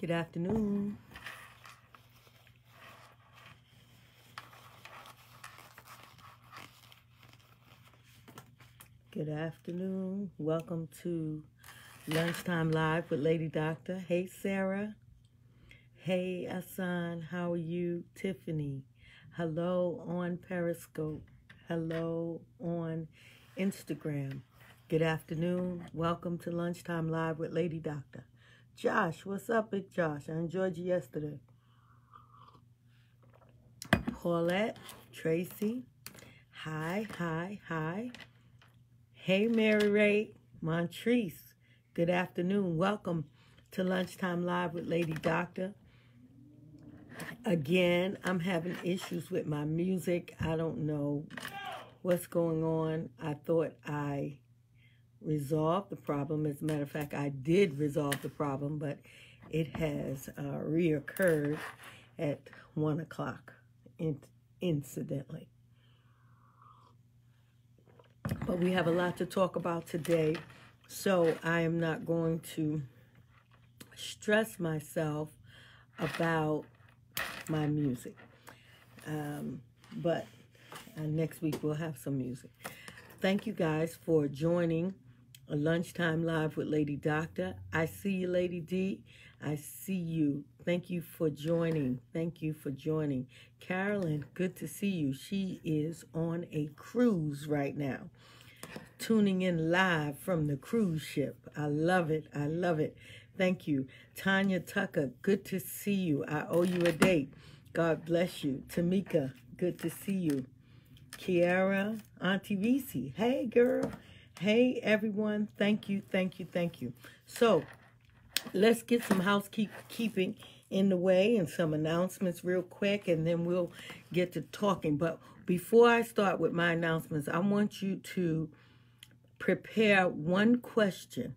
Good afternoon. Good afternoon. Welcome to Lunchtime Live with Lady Docta. Hey, Sarah. Hey, Asan. How are you? Tiffany. Hello on Periscope. Hello on Instagram. Good afternoon. Welcome to Lunchtime Live with Lady Docta. Josh, what's up, Big Josh? I enjoyed you yesterday. Paulette, Tracy, hi, hi, hi. Hey, Mary Ray, Montrese, good afternoon. Welcome to Lunchtime Live with Lady Docta. Again, I'm having issues with my music. I don't know what's going on. I thought I resolved the problem. As a matter of fact, I did resolve the problem, but it has uh, reoccurred at 1 o'clock, in incidentally. But we have a lot to talk about today, so I am not going to stress myself about my music. Um, but uh, next week we'll have some music. Thank you guys for joining a lunchtime live with Lady Docta. I see you, Lady D. I see you. Thank you for joining. Thank you for joining. Carolyn, good to see you. She is on a cruise right now, tuning in live from the cruise ship. I love it. I love it. Thank you. Tanya Tucker, good to see you. I owe you a date. God bless you. Tamika, good to see you. Kiara, Auntie Reese, hey girl. Hey everyone, thank you, thank you, thank you. So let's get some housekeeping in the way and some announcements real quick and then we'll get to talking. But before I start with my announcements, I want you to prepare one question.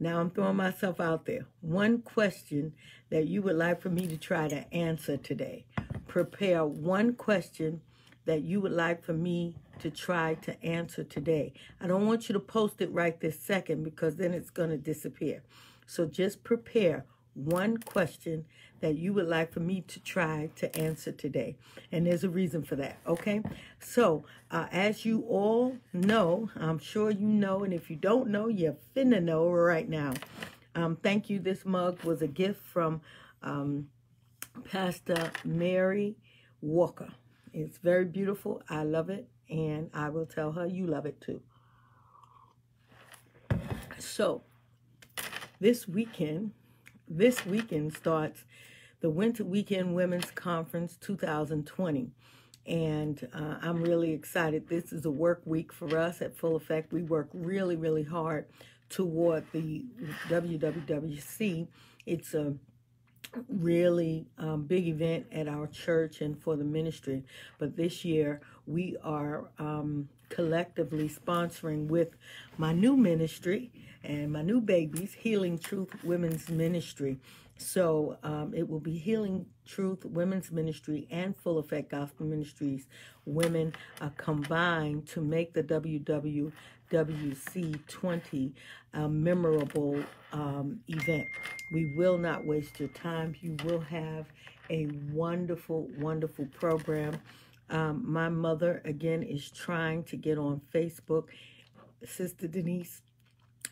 Now I'm throwing myself out there. One question that you would like for me to try to answer today. Prepare one question that you would like for me to try to answer today. I don't want you to post it right this second because then it's going to disappear. So just prepare one question that you would like for me to try to answer today. And there's a reason for that, okay? So, uh, as you all know, I'm sure you know, and if you don't know, you're finna know right now. Um, thank you. This mug was a gift from um, Pastor Mary Walker. It's very beautiful. I love it and I will tell her you love it too. So, this weekend, this weekend starts the Winter Weekend Women's Conference 2020. And uh, I'm really excited. This is a work week for us at Full Effect. We work really, really hard toward the WWWC. It's a really um, big event at our church and for the ministry. But this year we are um, collectively sponsoring with my new ministry and my new babies, Healing Truth Women's Ministry. So um, it will be Healing Truth Women's Ministry and Full Effect Gospel Ministries women uh, combined to make the WW WC20 a memorable um, event. We will not waste your time. You will have a wonderful, wonderful program. Um, my mother, again, is trying to get on Facebook. Sister Denise,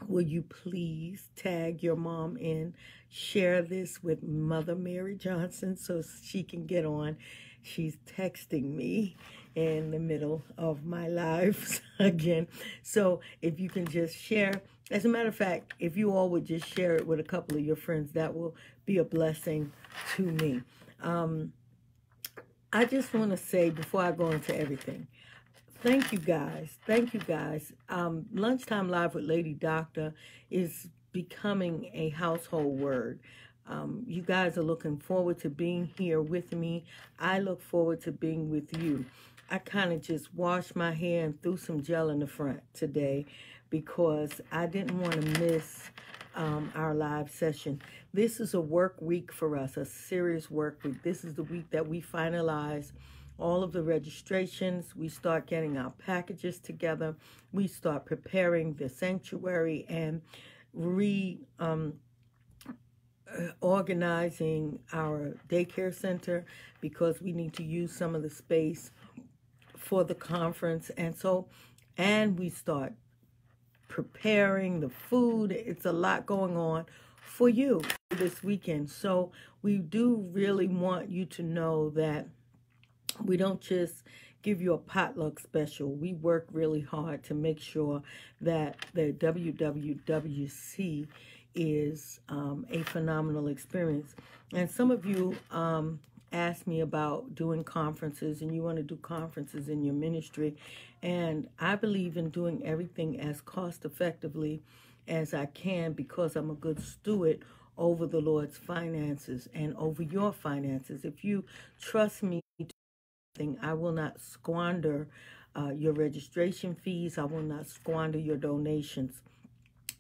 will you please tag your mom in? Share this with Mother Mary Johnson so she can get on. She's texting me in the middle of my lives again. So if you can just share, as a matter of fact, if you all would just share it with a couple of your friends, that will be a blessing to me. Um, I just want to say before I go into everything, thank you guys. Thank you guys. Um, Lunchtime Live with Lady Docta is becoming a household word. Um, you guys are looking forward to being here with me. I look forward to being with you. I kind of just washed my hair and threw some gel in the front today because I didn't want to miss um, our live session. This is a work week for us, a serious work week. This is the week that we finalize all of the registrations. We start getting our packages together. We start preparing the sanctuary and re um, uh, organizing our daycare center because we need to use some of the space for the conference. And so, and we start preparing the food. It's a lot going on for you this weekend. So we do really want you to know that we don't just give you a potluck special. We work really hard to make sure that the WWWC is um, a phenomenal experience. And some of you um, asked me about doing conferences and you want to do conferences in your ministry. And I believe in doing everything as cost effectively as I can because I'm a good steward over the Lord's finances and over your finances. If you trust me, I will not squander uh, your registration fees. I will not squander your donations.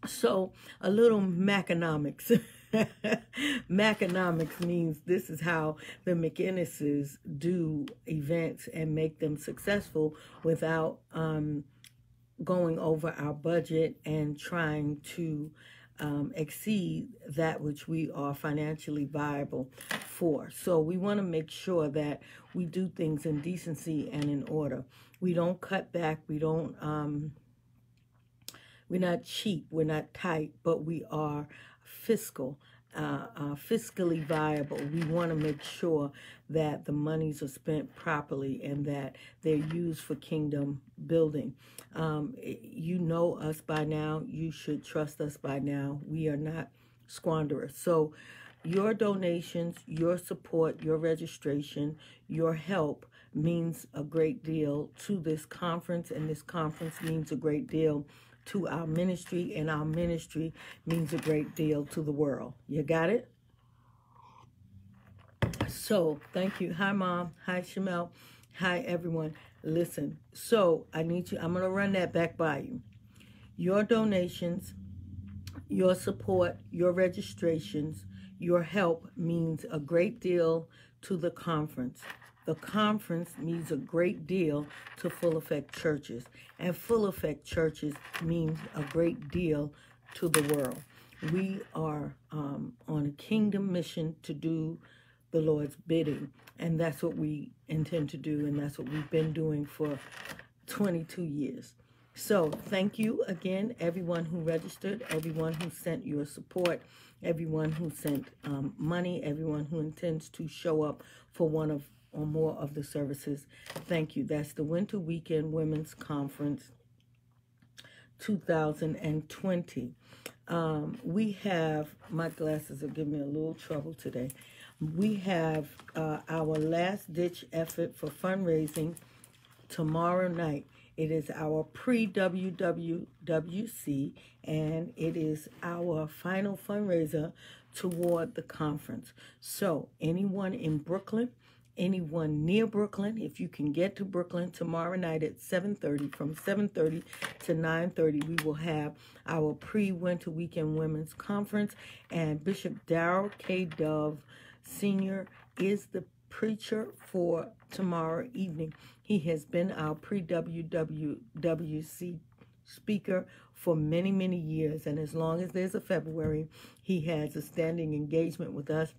So, a little Maconomics. Maconomics means this is how the McInnises do events and make them successful without um, going over our budget and trying to um, exceed that which we are financially viable for. So we want to make sure that we do things in decency and in order. We don't cut back. We don't. Um, we're not cheap. We're not tight, but we are fiscal uh, uh, fiscally viable. We want to make sure that the monies are spent properly and that they're used for kingdom building. Um, you know us by now. You should trust us by now. We are not squanderers. So, your donations, your support, your registration, your help means a great deal to this conference, and this conference means a great deal to our ministry, and our ministry means a great deal to the world. You got it? So, thank you. Hi, Mom. Hi, Shamel. Hi, everyone. Listen, so I need you, I'm going to run that back by you. Your donations, your support, your registrations, your help means a great deal to the conference. The conference means a great deal to full effect churches, and full effect churches means a great deal to the world. We are um, on a kingdom mission to do the Lord's bidding, and that's what we intend to do, and that's what we've been doing for 22 years. So, thank you again, everyone who registered, everyone who sent your support, everyone who sent um, money, everyone who intends to show up for one of or more of the services. Thank you. That's the Winter Weekend Women's Conference 2020. Um, we have, my glasses are giving me a little trouble today. We have uh, our last ditch effort for fundraising tomorrow night. It is our pre WWWC and it is our final fundraiser toward the conference. So, anyone in Brooklyn, anyone near Brooklyn, if you can get to Brooklyn tomorrow night at 7:30 from 7:30 to 9:30 we will have our pre-winter weekend women's conference and Bishop Darrell K. Dove Sr. is the preacher for tomorrow evening. He has been our pre-WWWC speaker for many, many years. And as long as there's a February, he has a standing engagement with us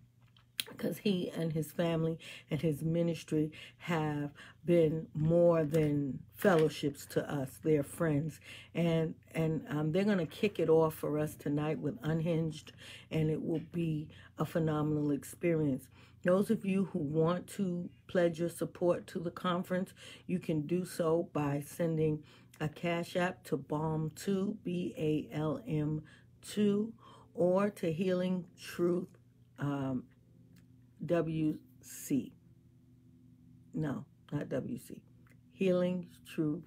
because he and his family and his ministry have been more than fellowships to us. They're friends. And and um, they're going to kick it off for us tonight with unhinged and it will be a phenomenal experience. Those of you who want to pledge your support to the conference you can do so by sending a cash app to balm 2 b-a-l-m 2 or to healing truth um, WC. No, not WC. Healing Truth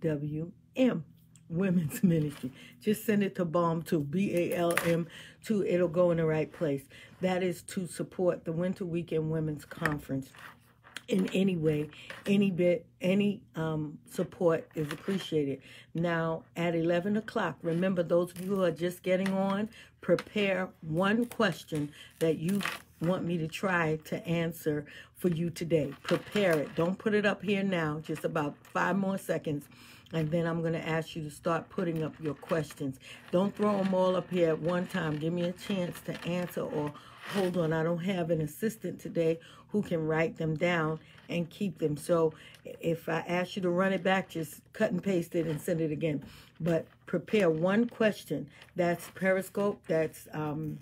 WM. Women's Ministry. Just send it to BALM to B A L M to it'll go in the right place. That is to support the Winter Weekend Women's Conference in any way, any bit, any um, support is appreciated. Now, at 11 o'clock, remember those of you who are just getting on, prepare one question that you want me to try to answer for you today. Prepare it. Don't put it up here now, just about five more seconds. And then I'm going to ask you to start putting up your questions. Don't throw them all up here at one time. Give me a chance to answer or hold on. I don't have an assistant today who can write them down and keep them. So if I ask you to run it back, just cut and paste it and send it again. But prepare one question. That's Periscope. That's um,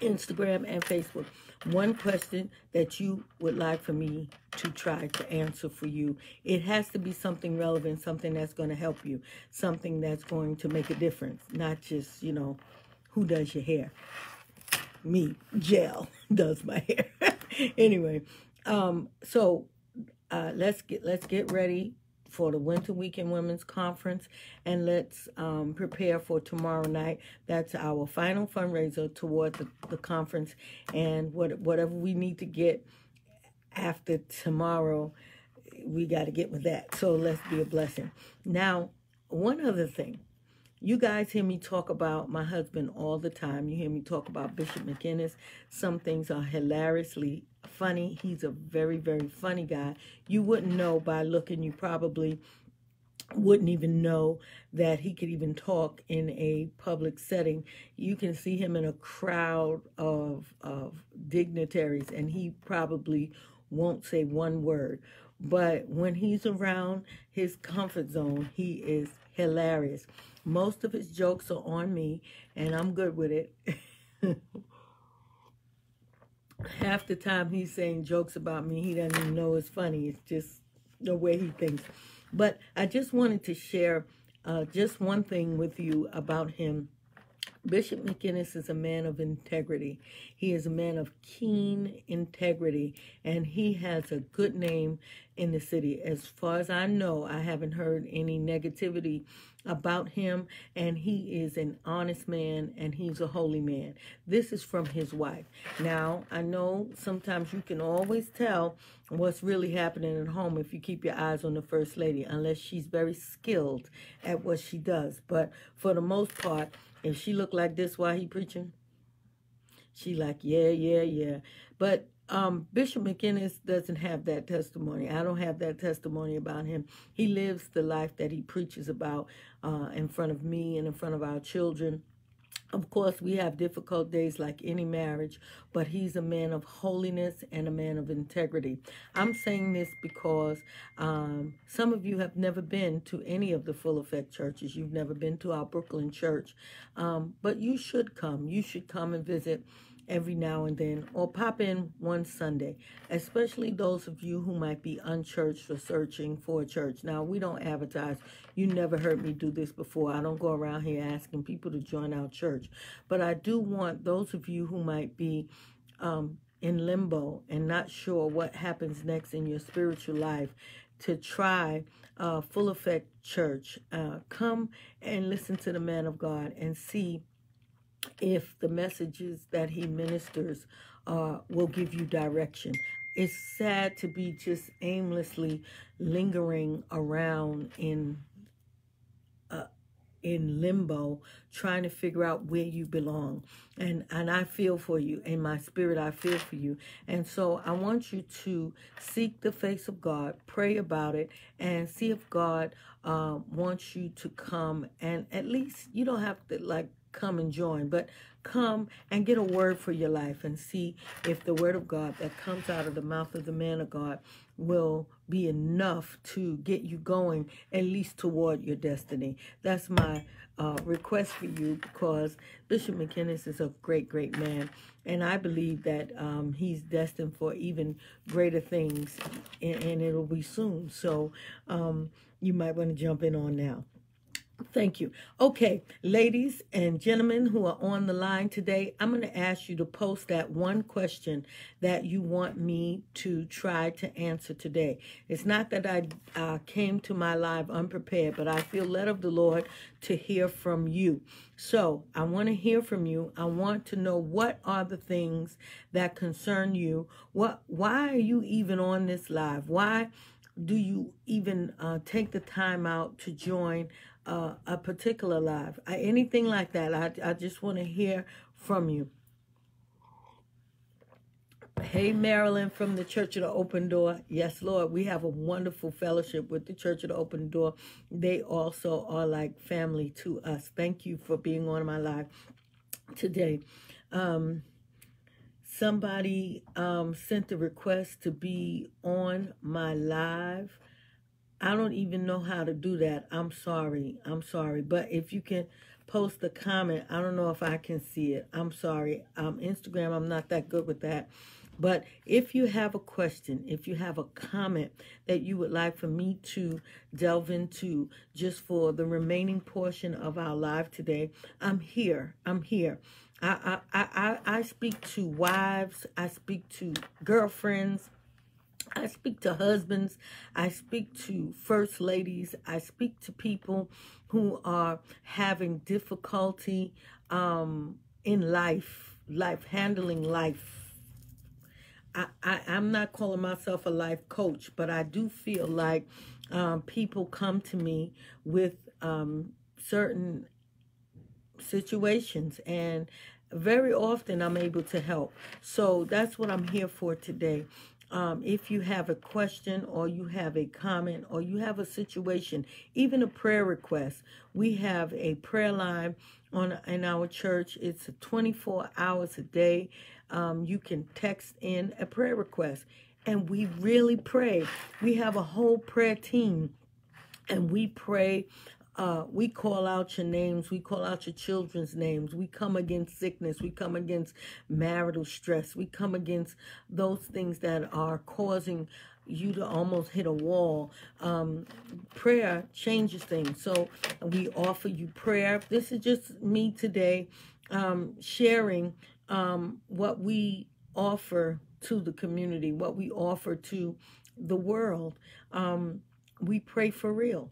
Instagram and Facebook. One question that you would like for me to try to answer for you. It has to be something relevant, something that's going to help you, something that's going to make a difference, not just, you know, who does your hair. Me, gel, does my hair. anyway, um, so uh, let's get let's get ready for the Winter Weekend Women's Conference, and let's um, prepare for tomorrow night. That's our final fundraiser toward the, the conference, and what whatever we need to get after tomorrow, we got to get with that. So let's be a blessing. Now, one other thing. You guys hear me talk about my husband all the time. You hear me talk about Bishop McInnis. Some things are hilariously funny. He's a very, very funny guy. You wouldn't know by looking, you probably wouldn't even know that he could even talk in a public setting. You can see him in a crowd of, of dignitaries, and he probably won't say one word. But when he's around his comfort zone, he is hilarious. Most of his jokes are on me, and I'm good with it. half the time he's saying jokes about me, he doesn't even know it's funny. It's just the way he thinks. But I just wanted to share uh, just one thing with you about him. Bishop McInnis is a man of integrity. He is a man of keen integrity, and he has a good name in the city. As far as I know, I haven't heard any negativity about him, and he is an honest man and he's a holy man. This is from his wife. Now, I know sometimes you can always tell what's really happening at home if you keep your eyes on the first lady, unless she's very skilled at what she does. But for the most part, if she looked like this while he preaching, she like, yeah, yeah, yeah. But um, Bishop McInnis doesn't have that testimony. I don't have that testimony about him. He lives the life that he preaches about uh, in front of me and in front of our children. Of course, we have difficult days like any marriage, but he's a man of holiness and a man of integrity. I'm saying this because um, some of you have never been to any of the full effect churches. You've never been to our Brooklyn church, um, but you should come. You should come and visit every now and then or pop in one Sunday, especially those of you who might be unchurched or searching for a church. Now, we don't advertise. You never heard me do this before. I don't go around here asking people to join our church. But I do want those of you who might be um, in limbo and not sure what happens next in your spiritual life to try uh, Full Effect Church. Uh, come and listen to the man of God and see if the messages that he ministers uh, will give you direction. It's sad to be just aimlessly lingering around in uh, in limbo, trying to figure out where you belong. And and I feel for you. In my spirit, I feel for you. And so I want you to seek the face of God, pray about it, and see if God uh, wants you to come. And at least you don't have to like come and join, but come and get a word for your life and see if the word of God that comes out of the mouth of the man of God will be enough to get you going at least toward your destiny. That's my uh, request for you because Bishop McInnis is a great, great man. And I believe that um, he's destined for even greater things and, and it'll be soon. So um, you might want to jump in on now. Thank you. Okay, ladies and gentlemen who are on the line today, I'm going to ask you to post that one question that you want me to try to answer today. It's not that I uh, came to my live unprepared, but I feel led of the Lord to hear from you. So I want to hear from you. I want to know what are the things that concern you. What? Why are you even on this live? Why do you even uh, take the time out to join? Uh, a particular live, anything like that. I, I just want to hear from you. Hey, Marilyn from the Church of the Open Door. Yes, Lord, we have a wonderful fellowship with the Church of the Open Door. They also are like family to us. Thank you for being on my live today. Um, somebody um, sent a request to be on my live. I don't even know how to do that. I'm sorry. I'm sorry. But if you can post a comment, I don't know if I can see it. I'm sorry. Um, Instagram, I'm not that good with that. But if you have a question, if you have a comment that you would like for me to delve into just for the remaining portion of our live today, I'm here. I'm here. I, I, I, I speak to wives, I speak to girlfriends, I speak to husbands, I speak to first ladies, I speak to people who are having difficulty um, in life, life handling life I, I, am not calling myself a life coach, but I do feel like um, people come to me with um, certain situations, and very often I'm able to help. So that's what I'm here for today. Um, if you have a question or you have a comment or you have a situation, even a prayer request, we have a prayer line on in our church. It's 24 hours a day um, you can text in a prayer request. And we really pray. We have a whole prayer team, and we pray uh, we call out your names. We call out your children's names. We come against sickness. We come against marital stress. We come against those things that are causing you to almost hit a wall. Um, prayer changes things. So we offer you prayer. This is just me today um, sharing um, what we offer to the community, what we offer to the world. Um, we pray for real.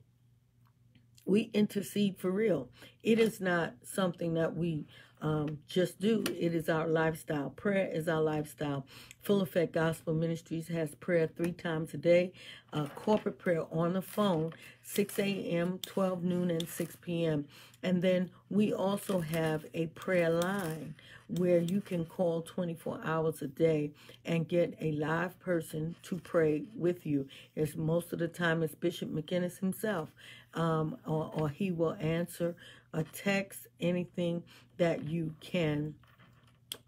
We intercede for real. It is not something that we um, just do. It is our lifestyle. Prayer is our lifestyle. Full Effect Gospel Ministries has prayer three times a day. Uh, corporate prayer on the phone, 6 a.m., 12 noon, and 6 p.m. And then we also have a prayer line where you can call 24 hours a day and get a live person to pray with you. It's most of the time it's Bishop McInnis himself, um, or, or he will answer a text, anything that you can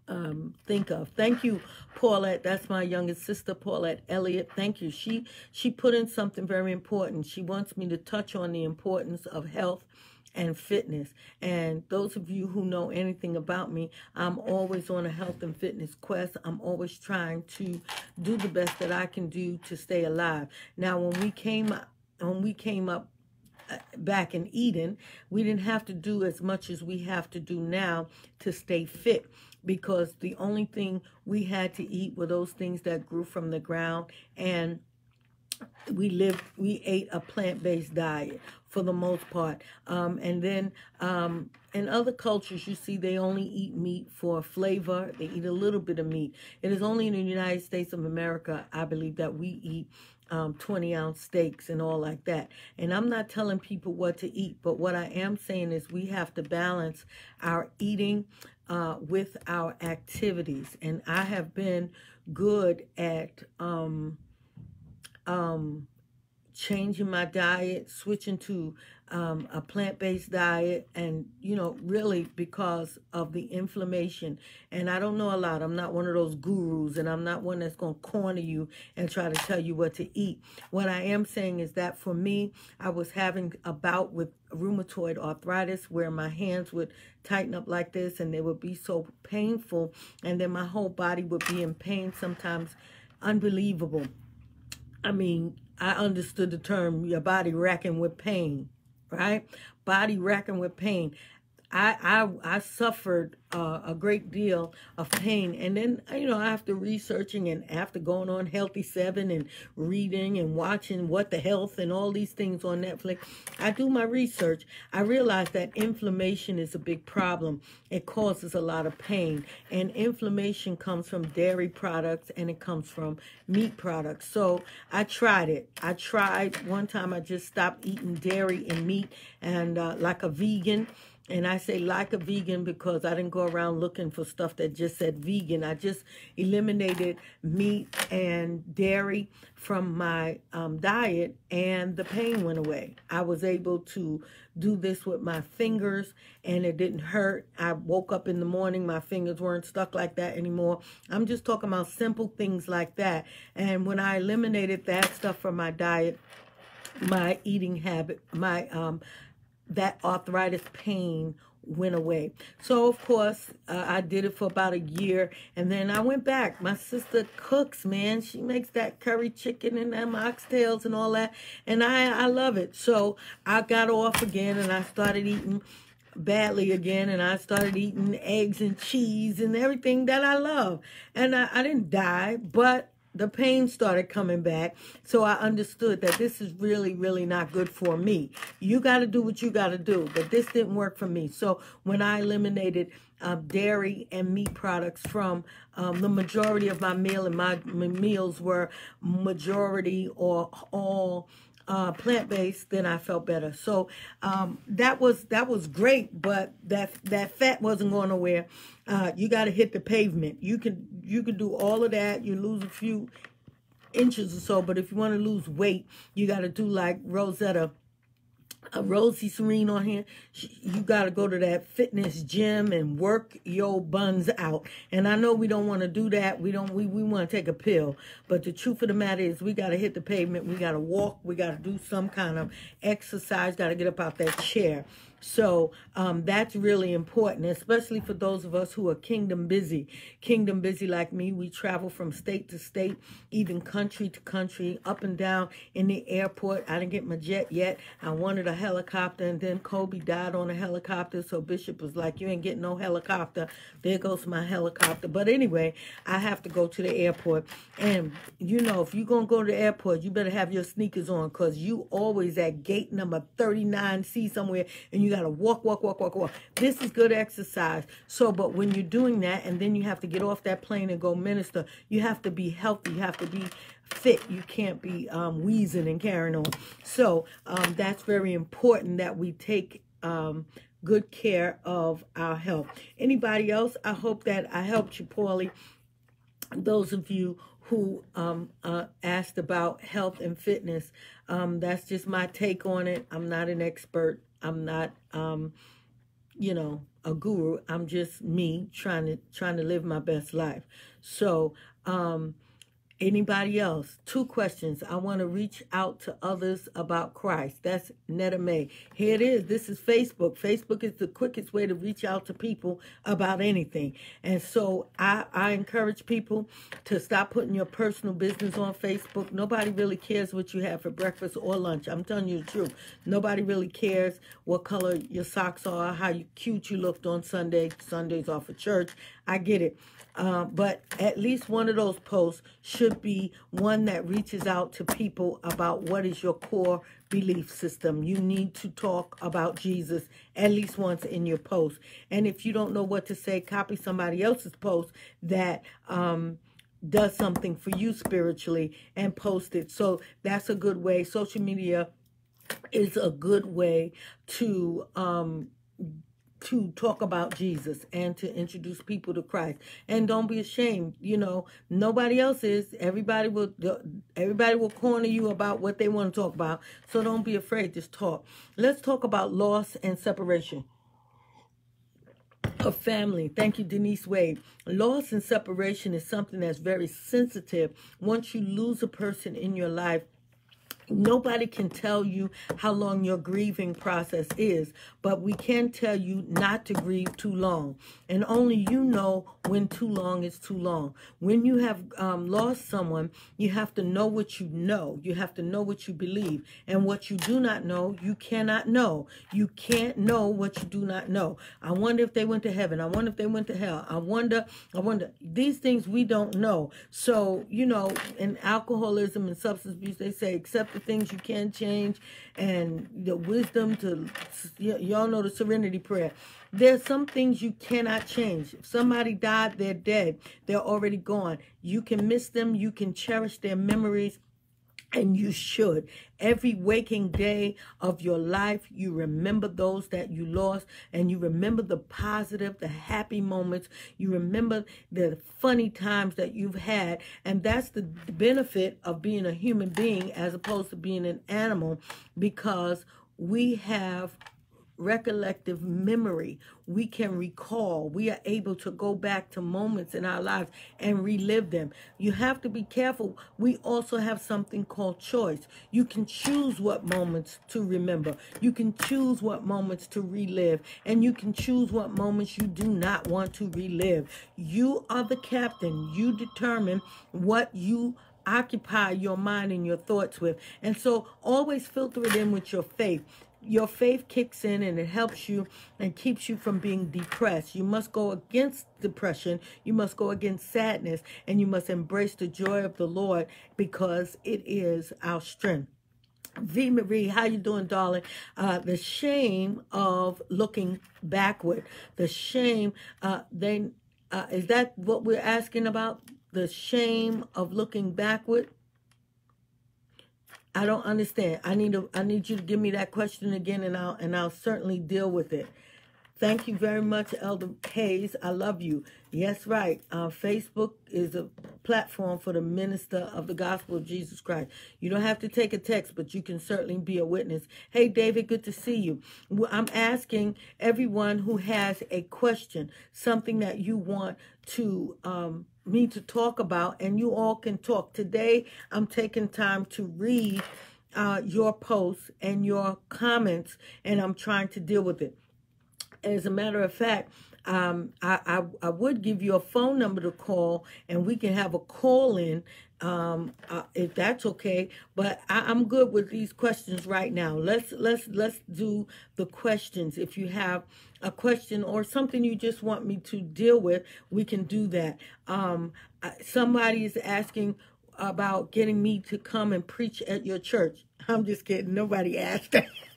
um, think of. Thank you, Paulette. That's my youngest sister, Paulette Elliott. Thank you. She she put in something very important. She wants me to touch on the importance of health and fitness. And those of you who know anything about me, I'm always on a health and fitness quest. I'm always trying to do the best that I can do to stay alive. Now, when we came when we came up uh, back in Eden, we didn't have to do as much as we have to do now to stay fit because the only thing we had to eat were those things that grew from the ground and we lived we ate a plant-based diet for the most part um, and then um, in other cultures you see they only eat meat for flavor they eat a little bit of meat it is only in the united states of america i believe that we eat um, 20 ounce steaks and all like that. And I'm not telling people what to eat, but what I am saying is we have to balance our eating uh, with our activities. And I have been good at um, um, changing my diet, switching to um, a plant-based diet and you know really because of the inflammation. And i don't know a lot. I'm not one of those gurus and i'm not one that's going to corner you and try to tell you what to eat. What i am saying is that for me i was having a bout with rheumatoid arthritis where my hands would tighten up like this and they would be so painful and then my whole body would be in pain sometimes. Unbelievable i mean i understood the term your body racking with pain right? Body racking with pain. I I I suffered uh, a great deal of pain, and then you know after researching and after going on Healthy Seven and reading and watching What the Health and all these things on Netflix, I do my research. I realize that inflammation is a big problem. It causes a lot of pain, and inflammation comes from dairy products and it comes from meat products. So I tried it. I tried one time. I just stopped eating dairy and meat, and uh, like a vegan and I say like a vegan because I didn't go around looking for stuff that just said vegan. I just eliminated meat and dairy from my um, diet and the pain went away. I was able to do this with my fingers and it didn't hurt. I woke up in the morning, my fingers weren't stuck like that anymore. I'm just talking about simple things like that. And when I eliminated that stuff from my diet, my eating habit, my um, that arthritis pain went away. So, of course, uh, I did it for about a year. And then I went back. My sister cooks, man. She makes that curry chicken and them oxtails and all that. And I, I love it. So I got off again and I started eating badly again and I started eating eggs and cheese and everything that I love. And I, I didn't die, but the pain started coming back. So I understood that this is really, really not good for me. You got to do what you got to do, but this didn't work for me. So when I eliminated uh, dairy and meat products from um, the majority of my meal, and my, my meals were majority or all uh, plant based, then I felt better. So um, that was that was great, but that that fat wasn't going nowhere. Uh, you got to hit the pavement. You can you can do all of that. You lose a few inches or so, but if you want to lose weight, you got to do like Rosetta a Rosie Serene on here. You got to go to that fitness gym and work your buns out. And I know we don't want to do that. We don't. We we want to take a pill. But the truth of the matter is, we got to hit the pavement. We got to walk. We got to do some kind of exercise. Got to get up out that chair. So um, that's really important, especially for those of us who are kingdom busy. Kingdom busy like me, we travel from state to state, even country to country, up and down in the airport. I didn't get my jet yet. I wanted a helicopter, and then Kobe died on a helicopter. So Bishop was like, You ain't getting no helicopter. There goes my helicopter. But anyway, I have to go to the airport. And, you know, if you're going to go to the airport, you better have your sneakers on because you always at gate number 39C somewhere and you got to walk, walk, walk, walk, walk. This is good exercise. So, but when you're doing that and then you have to get off that plane and go minister, you have to be healthy. You have to be fit. You can't be um, wheezing and carrying on. So um, that's very important that we take um, good care of our health. Anybody else? I hope that I helped you, Paulie. Those of you who um, uh, asked about health and fitness, um, that's just my take on it. I'm not an expert. I'm not, um, you know, a guru. I'm just me trying to trying to live my best life. So, um, Anybody else? Two questions. I want to reach out to others about Christ. That's Netta May. Here it is. This is Facebook. Facebook is the quickest way to reach out to people about anything. And so I, I encourage people to stop putting your personal business on Facebook. Nobody really cares what you have for breakfast or lunch. I'm telling you the truth. Nobody really cares what color your socks are, how cute you looked on Sunday. Sundays off of church. I get it. Uh, but at least one of those posts should be one that reaches out to people about what is your core belief system. You need to talk about Jesus at least once in your post. And if you don't know what to say, copy somebody else's post that um, does something for you spiritually and post it. So that's a good way. Social media is a good way to um, to talk about Jesus and to introduce people to Christ. And don't be ashamed. You know, nobody else is. Everybody will everybody will corner you about what they want to talk about. So don't be afraid. Just talk. Let's talk about loss and separation of family. Thank you, Denise Wade. Loss and separation is something that's very sensitive. Once you lose a person in your life, Nobody can tell you how long your grieving process is, but we can tell you not to grieve too long. And only you know when too long is too long. When you have um, lost someone, you have to know what you know. You have to know what you believe. And what you do not know, you cannot know. You can't know what you do not know. I wonder if they went to heaven. I wonder if they went to hell. I wonder, I wonder. These things we don't know. So, you know, in alcoholism and substance abuse, they say, accept the things you can change and the wisdom to, y'all know the serenity prayer. There's some things you cannot change. If somebody died, they're dead. They're already gone. You can miss them. You can cherish their memories and you should. Every waking day of your life, you remember those that you lost, and you remember the positive, the happy moments. You remember the funny times that you've had. And that's the benefit of being a human being as opposed to being an animal because we have recollective memory. We can recall. We are able to go back to moments in our lives and relive them. You have to be careful. We also have something called choice. You can choose what moments to remember. You can choose what moments to relive. And you can choose what moments you do not want to relive. You are the captain. You determine what you occupy your mind and your thoughts with. And so always filter it in with your faith your faith kicks in and it helps you and keeps you from being depressed. You must go against depression. You must go against sadness and you must embrace the joy of the Lord because it is our strength. V Marie, how you doing, darling? Uh, the shame of looking backward. The shame, uh, they, uh, is that what we're asking about? The shame of looking backward? I don't understand. I need to, I need you to give me that question again and I'll and I'll certainly deal with it. Thank you very much, Elder Hayes. I love you. Yes, right. Uh, Facebook is a platform for the minister of the gospel of Jesus Christ. You don't have to take a text, but you can certainly be a witness. Hey, David, good to see you. I'm asking everyone who has a question, something that you want to um, me to talk about, and you all can talk. Today, I'm taking time to read uh, your posts and your comments, and I'm trying to deal with it. As a matter of fact, um, I, I, I would give you a phone number to call, and we can have a call in um, uh, if that's okay. But I, am good with these questions right now. Let's let's let's do the questions. If you have a question or something you just want me to deal with, we can do that. Um, somebody is asking about getting me to come and preach at your church. I'm just kidding. Nobody asked that.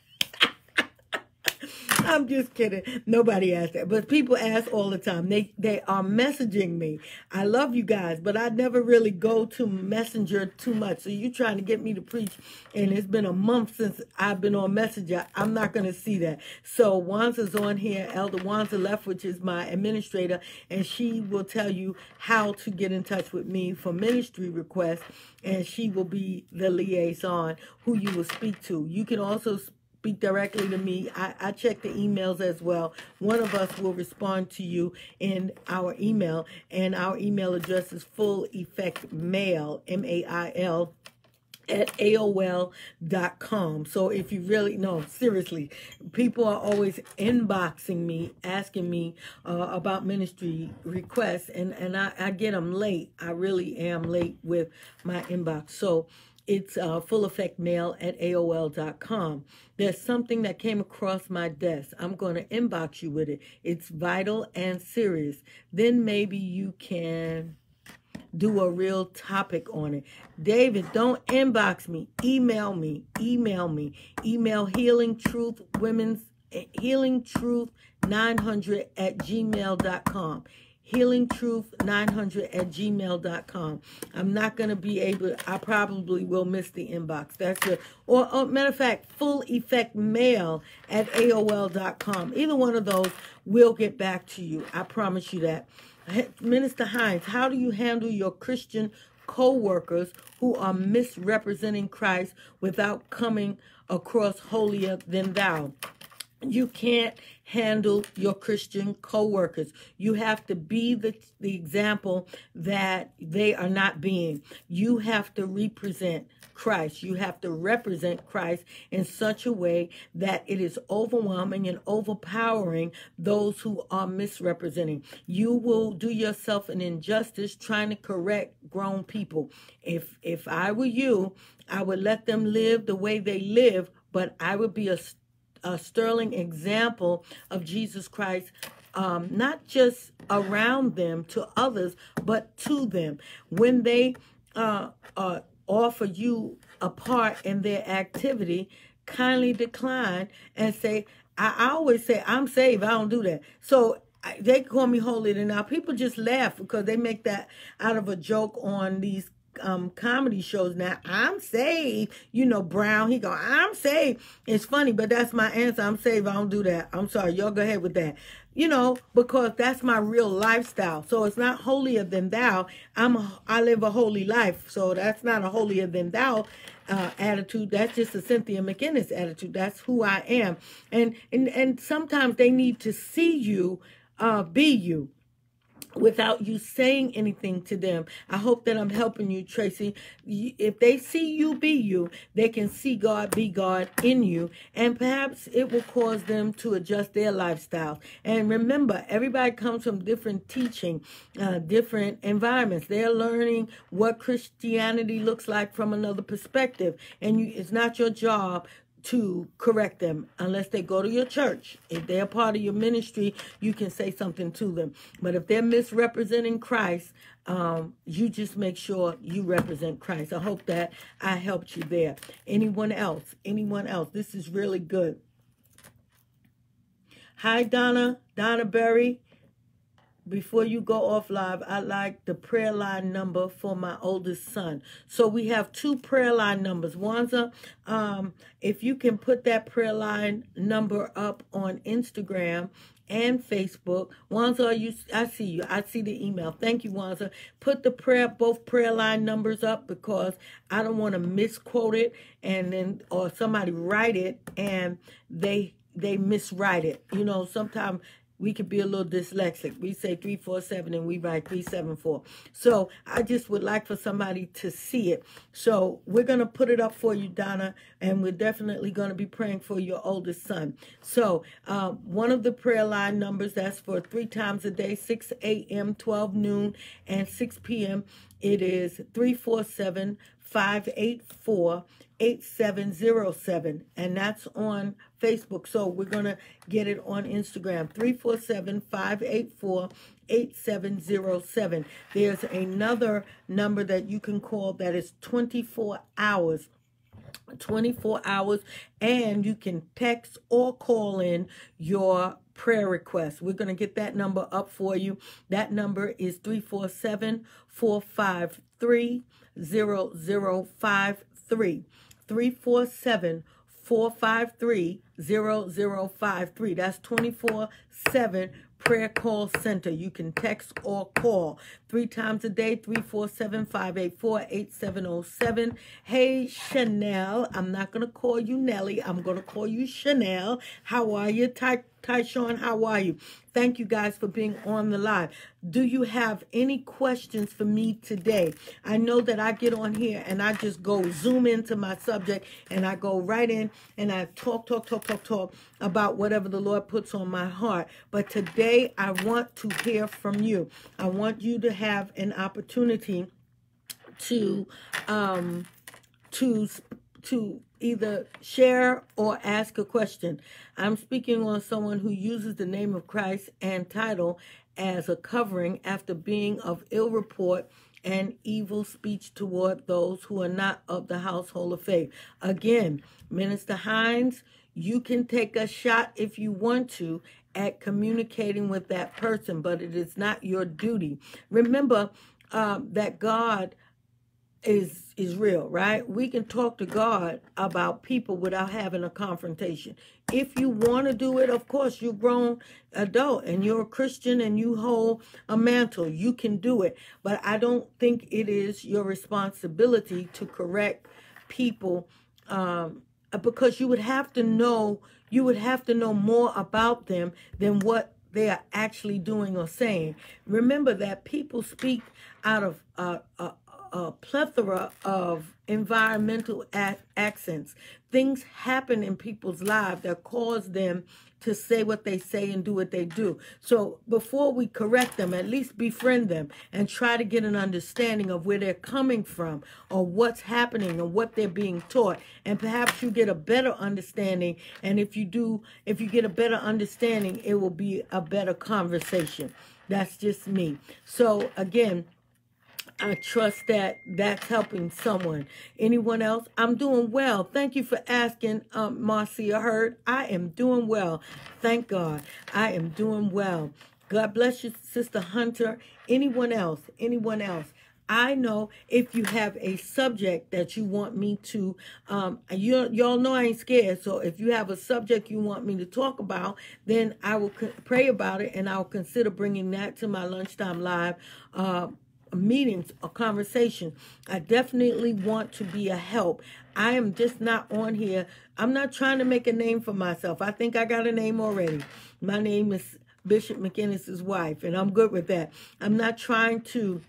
I'm just kidding. Nobody asked that. But people ask all the time. They they are messaging me. I love you guys, but I never really go to Messenger too much. So you're trying to get me to preach, and it's been a month since I've been on Messenger. I'm not going to see that. So Wanza's on here. Elder Wanza left, which is my administrator, and she will tell you how to get in touch with me for ministry requests, and she will be the liaison who you will speak to. You can also speak directly to me. I, I check the emails as well. One of us will respond to you in our email, and our email address is full effect mail, M A I L at AOL.com. So if you really, no, seriously, people are always inboxing me, asking me uh, about ministry requests, and, and I, I get them late. I really am late with my inbox. So it's uh, full effect mail at AOL.com. There's something that came across my desk. I'm going to inbox you with it. It's vital and serious. Then maybe you can do a real topic on it. David, don't inbox me. Email me. Email me. Email healing truth women's eh, healing truth 900 at gmail.com healingtruth900 at gmail.com. I'm not going to be able, I probably will miss the inbox. That's it. Or, or, matter of fact, full effect mail at AOL.com. Either one of those will get back to you. I promise you that. Minister Hines, how do you handle your Christian co-workers who are misrepresenting Christ without coming across holier than thou? You can't handle your Christian co-workers. You have to be the, the example that they are not being. You have to represent Christ. You have to represent Christ in such a way that it is overwhelming and overpowering those who are misrepresenting. You will do yourself an injustice trying to correct grown people. If if I were you, I would let them live the way they live, but I would be a a sterling example of Jesus Christ, um, not just around them to others, but to them. When they uh, uh, offer you a part in their activity, kindly decline and say, I, I always say, I'm saved. I don't do that. So they call me holy. And now people just laugh because they make that out of a joke on these um, comedy shows now. I'm saved. You know, Brown, he go, I'm saved. It's funny, but that's my answer. I'm saved. I don't do that. I'm sorry. Y'all go ahead with that. You know, because that's my real lifestyle. So it's not holier than thou. I'm a, I live a holy life. So that's not a holier than thou uh, attitude. That's just a Cynthia McInnis attitude. That's who I am. And and and sometimes they need to see you uh, be you without you saying anything to them. I hope that I'm helping you, Tracy. If they see you be you, they can see God be God in you, and perhaps it will cause them to adjust their lifestyles. And remember, everybody comes from different teaching, uh, different environments. They're learning what Christianity looks like from another perspective, and you, it's not your job to correct them unless they go to your church. If they're part of your ministry, you can say something to them. But if they're misrepresenting Christ, um, you just make sure you represent Christ. I hope that I helped you there. Anyone else? Anyone else? This is really good. Hi, Donna. Donna Berry before you go off live, I like the prayer line number for my oldest son. So we have two prayer line numbers. Wanza, um, if you can put that prayer line number up on Instagram and Facebook. Wanza, you I see you. I see the email. Thank you, Wanza. Put the prayer both prayer line numbers up because I don't want to misquote it and then or somebody write it and they they miswrite it. You know, sometimes we could be a little dyslexic. We say 347 and we write 374. So I just would like for somebody to see it. So we're going to put it up for you, Donna, and we're definitely going to be praying for your oldest son. So uh, one of the prayer line numbers, that's for three times a day, 6 a.m., 12 noon, and 6 p.m. It is 347 584 8707 and that's on Facebook. So we're going to get it on Instagram 347-584-8707. There's another number that you can call that is 24 hours 24 hours and you can text or call in your prayer request. We're going to get that number up for you. That number is 347 453 0053. 347 453 0053. That's 24 7 prayer call center. You can text or call three times a day 347 584 8707. Hey, Chanel. I'm not going to call you Nelly. I'm going to call you Chanel. How are you? Ty- Tyshawn, how are you? Thank you guys for being on the live. Do you have any questions for me today? I know that I get on here and I just go zoom into my subject and I go right in and I talk, talk, talk, talk, talk about whatever the Lord puts on my heart. But today I want to hear from you. I want you to have an opportunity to um to to either share or ask a question. I'm speaking on someone who uses the name of Christ and title as a covering after being of ill report and evil speech toward those who are not of the household of faith. Again, Minister Hines, you can take a shot if you want to at communicating with that person, but it is not your duty. Remember um, that God is is real, right? We can talk to God about people without having a confrontation. If you want to do it, of course, you're grown adult and you're a Christian and you hold a mantle. You can do it. But I don't think it is your responsibility to correct people um, because you would have to know you would have to know more about them than what they are actually doing or saying. Remember that people speak out of uh, uh, a plethora of environmental accents. Things happen in people's lives that cause them to say what they say and do what they do. So before we correct them, at least befriend them and try to get an understanding of where they're coming from or what's happening or what they're being taught. And perhaps you get a better understanding. And if you do, if you get a better understanding, it will be a better conversation. That's just me. So again, I trust that that's helping someone. Anyone else? I'm doing well. Thank you for asking, um, Marcia Heard. I am doing well. Thank God. I am doing well. God bless you, Sister Hunter. Anyone else? Anyone else? I know if you have a subject that you want me to, um, you, y'all know I ain't scared. So if you have a subject you want me to talk about, then I will pray about it and I'll consider bringing that to my lunchtime live uh, meetings or conversation. I definitely want to be a help. I am just not on here. I'm not trying to make a name for myself. I think I got a name already. My name is Bishop McInnis's wife, and I'm good with that. I'm not trying to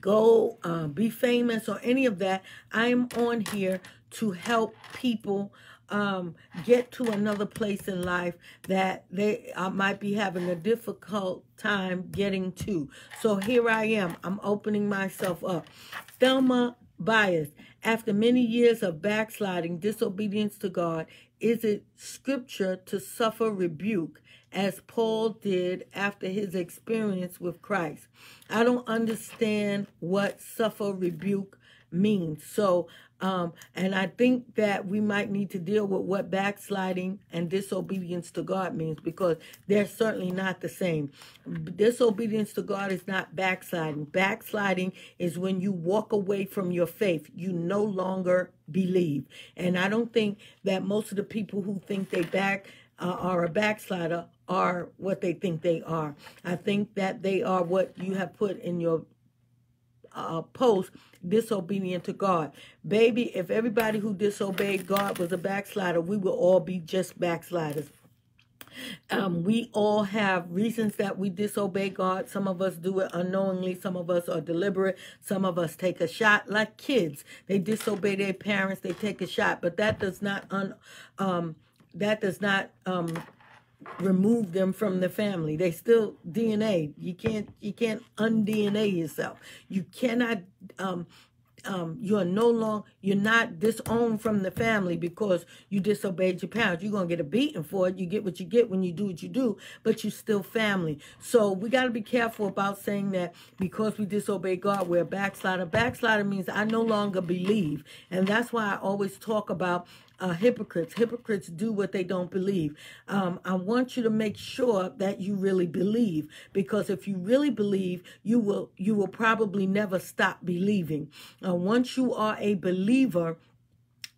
go uh, be famous or any of that. I'm on here to help people um, get to another place in life that they uh, might be having a difficult time getting to. So here I am. I'm opening myself up. Thelma Bias, after many years of backsliding, disobedience to God, is it scripture to suffer rebuke as Paul did after his experience with Christ. I don't understand what suffer rebuke means. So, um, and I think that we might need to deal with what backsliding and disobedience to God means because they're certainly not the same. Disobedience to God is not backsliding. Backsliding is when you walk away from your faith. You no longer believe. And I don't think that most of the people who think they back uh, are a backslider are what they think they are. I think that they are what you have put in your uh, post disobedient to God. Baby, if everybody who disobeyed God was a backslider, we will all be just backsliders. Um, we all have reasons that we disobey God. Some of us do it unknowingly. Some of us are deliberate. Some of us take a shot like kids. They disobey their parents. They take a shot, but that does not un, um, that does not um, remove them from the family. They still DNA. You can't you can't undNA yourself. You cannot um, um, you're no longer you're not disowned from the family because you disobeyed your parents. You're gonna get a beating for it. You get what you get when you do what you do, but you're still family. So we got to be careful about saying that because we disobey God, we're a backslider. Backslider means I no longer believe, and that's why I always talk about uh, hypocrites. Hypocrites do what they don't believe. Um, I want you to make sure that you really believe, because if you really believe, you will you will probably never stop believing. Uh, once you are a believer,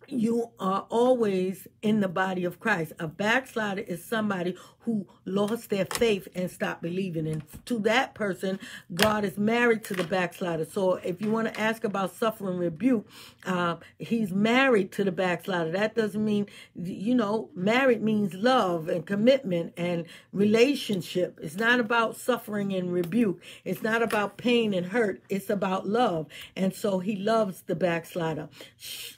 you are always in the body of Christ. A backslider is somebody who lost their faith and stopped believing. And to that person, God is married to the backslider. So if you want to ask about suffering rebuke, uh, he's married to the backslider. That doesn't mean, you know, married means love and commitment and relationship. It's not about suffering and rebuke. It's not about pain and hurt. It's about love. And so he loves the backslider.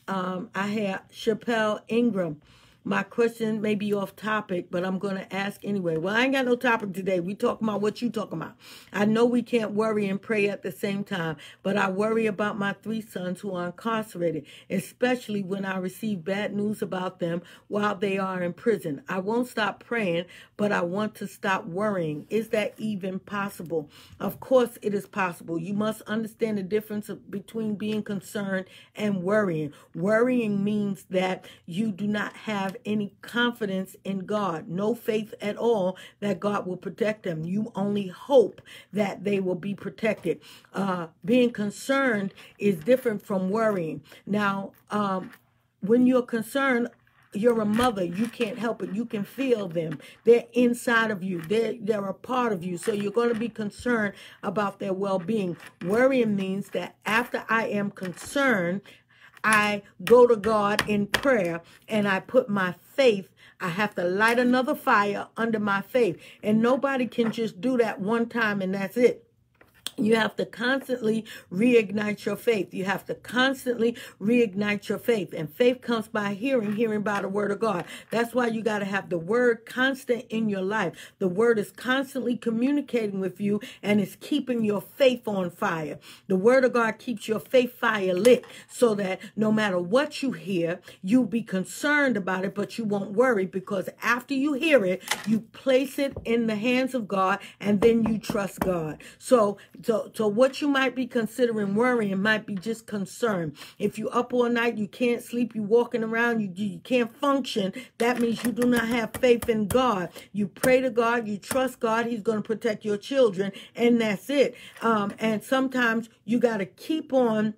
Um, I had Chappelle Ingram my question may be off topic, but I'm going to ask anyway. Well, I ain't got no topic today. We talking about what you talking about. I know we can't worry and pray at the same time, but I worry about my three sons who are incarcerated, especially when I receive bad news about them while they are in prison. I won't stop praying, but I want to stop worrying. Is that even possible? Of course it is possible. You must understand the difference between being concerned and worrying. Worrying means that you do not have have any confidence in God, no faith at all that God will protect them. You only hope that they will be protected. Uh, being concerned is different from worrying. Now, um, when you're concerned, you're a mother you can't help it you can feel them they're inside of you they're they're a part of you so you're going to be concerned about their well-being worrying means that after i am concerned I go to God in prayer and I put my faith. I have to light another fire under my faith. And nobody can just do that one time and that's it. You have to constantly reignite your faith. You have to constantly reignite your faith. And faith comes by hearing, hearing by the word of God. That's why you got to have the word constant in your life. The word is constantly communicating with you and it's keeping your faith on fire. The word of God keeps your faith fire lit so that no matter what you hear, you'll be concerned about it, but you won't worry because after you hear it, you place it in the hands of God and then you trust God. So, so So, so what you might be considering worrying might be just concern. If you up all night, you can't sleep, you walking around, you, you can't function, that means you do not have faith in God. You pray to God, you trust God, He's going to protect your children, and that's it. Um, and sometimes you got to keep on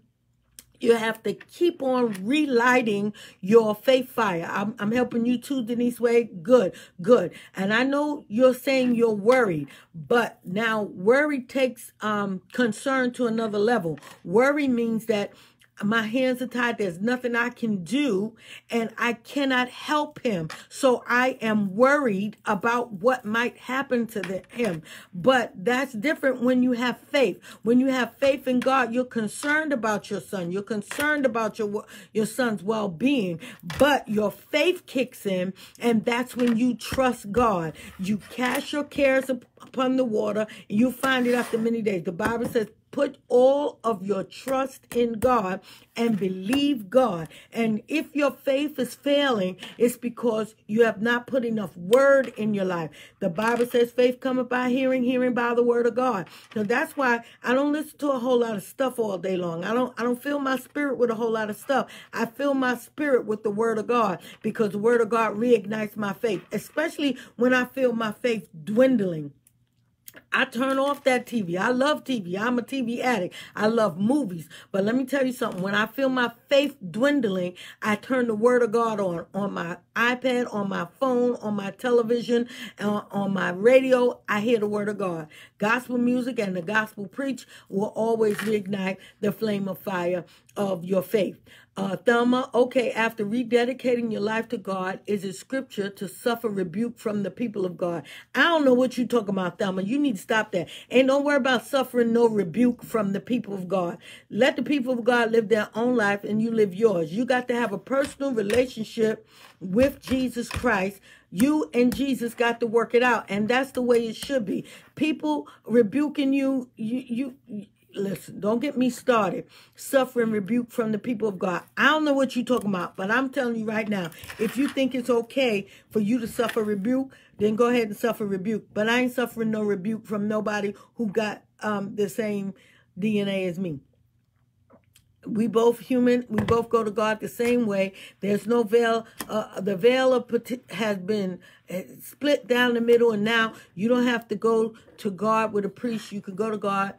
you have to keep on relighting your faith fire. I'm, I'm helping you too, Denise Way. Good, good. And I know you're saying you're worried, but now worry takes um, concern to another level. Worry means that my hands are tied. There's nothing I can do, and I cannot help him. So I am worried about what might happen to the, him. But that's different when you have faith. When you have faith in God, you're concerned about your son. You're concerned about your your son's well being. But your faith kicks in, and that's when you trust God. You cast your cares upon the water. You find it after many days. The Bible says Put all of your trust in God and believe God. And if your faith is failing, it's because you have not put enough word in your life. The Bible says faith cometh by hearing, hearing by the word of God. So that's why I don't listen to a whole lot of stuff all day long. I don't I don't fill my spirit with a whole lot of stuff. I fill my spirit with the word of God because the word of God reignites my faith, especially when I feel my faith dwindling. I turn off that TV. I love TV. I'm a TV addict. I love movies. But let me tell you something. When I feel my faith dwindling, I turn the word of God on on my iPad, on my phone, on my television, on, on my radio. I hear the word of God. Gospel music and the gospel preach will always reignite the flame of fire of your faith. Uh, Thelma, okay, after rededicating your life to God, is it scripture to suffer rebuke from the people of God? I don't know what you're talking about, Thelma. You need to stop that. And don't worry about suffering no rebuke from the people of God. Let the people of God live their own life and you live yours. You got to have a personal relationship with Jesus Christ you and Jesus got to work it out, and that's the way it should be. People rebuking you, you, you, listen, don't get me started. Suffering rebuke from the people of God. I don't know what you're talking about, but I'm telling you right now, if you think it's okay for you to suffer rebuke, then go ahead and suffer rebuke. But I ain't suffering no rebuke from nobody who got um, the same DNA as me. We both human. We both go to God the same way. There's no veil. Uh, the veil of has been uh, split down the middle, and now you don't have to go to God with a priest. You can go to God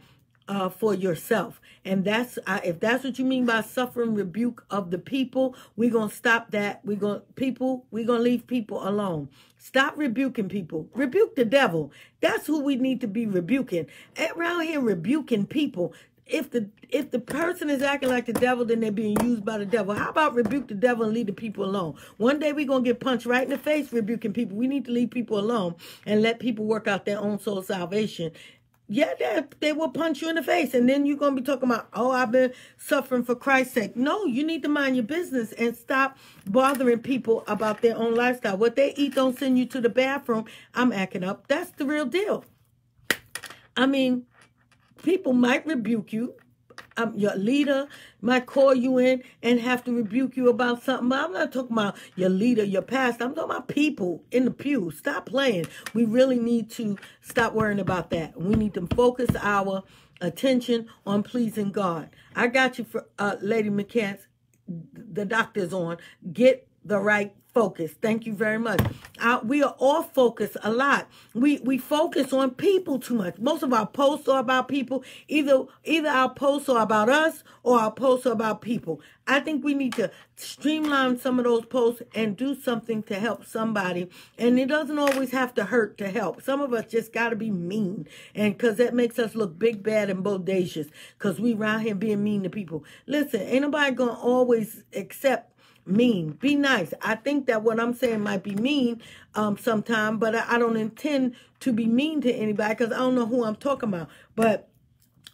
uh, for yourself. And that's if that's what you mean by suffering rebuke of the people, we're gonna stop that. We're gonna people, we're gonna leave people alone. Stop rebuking people. Rebuke the devil. That's who we need to be rebuking. Around here rebuking people. If the if the person is acting like the devil, then they're being used by the devil. How about rebuke the devil and leave the people alone? One day we're gonna get punched right in the face rebuking people. We need to leave people alone and let people work out their own soul salvation yeah, they, they will punch you in the face. And then you're going to be talking about, oh, I've been suffering for Christ's sake. No, you need to mind your business and stop bothering people about their own lifestyle. What they eat don't send you to the bathroom. I'm acting up. That's the real deal. I mean, people might rebuke you um, your leader might call you in and have to rebuke you about something. But I'm not talking about your leader, your pastor. I'm talking about people in the pew. Stop playing. We really need to stop worrying about that. We need to focus our attention on pleasing God. I got you for uh, Lady McCants. The doctor's on. Get the right focus. Thank you very much. We are all focused a lot. We we focus on people too much. Most of our posts are about people. Either either our posts are about us or our posts are about people. I think we need to streamline some of those posts and do something to help somebody. And it doesn't always have to hurt to help. Some of us just got to be mean, and because that makes us look big, bad, and bodacious. Because we around here being mean to people. Listen, ain't nobody gonna always accept mean. Be nice. I think that what I'm saying might be mean um, sometime, but I, I don't intend to be mean to anybody because I don't know who I'm talking about. But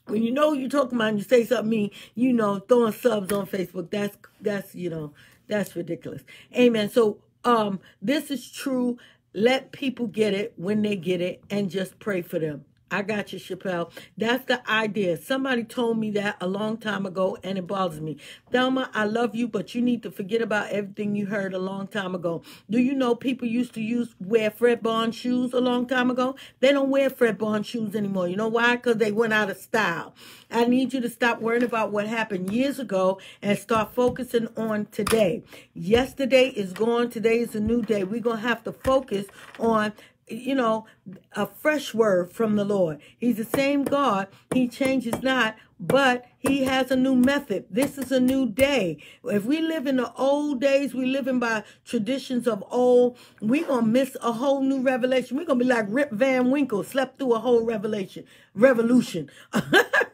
when you know you're talking about and you say something mean, you know, throwing subs on Facebook, that's, that's, you know, that's ridiculous. Amen. So, um, this is true. Let people get it when they get it and just pray for them. I got you, Chappelle. That's the idea. Somebody told me that a long time ago, and it bothers me. Thelma, I love you, but you need to forget about everything you heard a long time ago. Do you know people used to use wear Fred Bond shoes a long time ago? They don't wear Fred Bond shoes anymore. You know why? Because they went out of style. I need you to stop worrying about what happened years ago and start focusing on today. Yesterday is gone. Today is a new day. We're going to have to focus on you know, a fresh word from the Lord. He's the same God. He changes not, but he has a new method. This is a new day. If we live in the old days, we living by traditions of old, we going to miss a whole new revelation. We're going to be like Rip Van Winkle, slept through a whole revelation, revolution.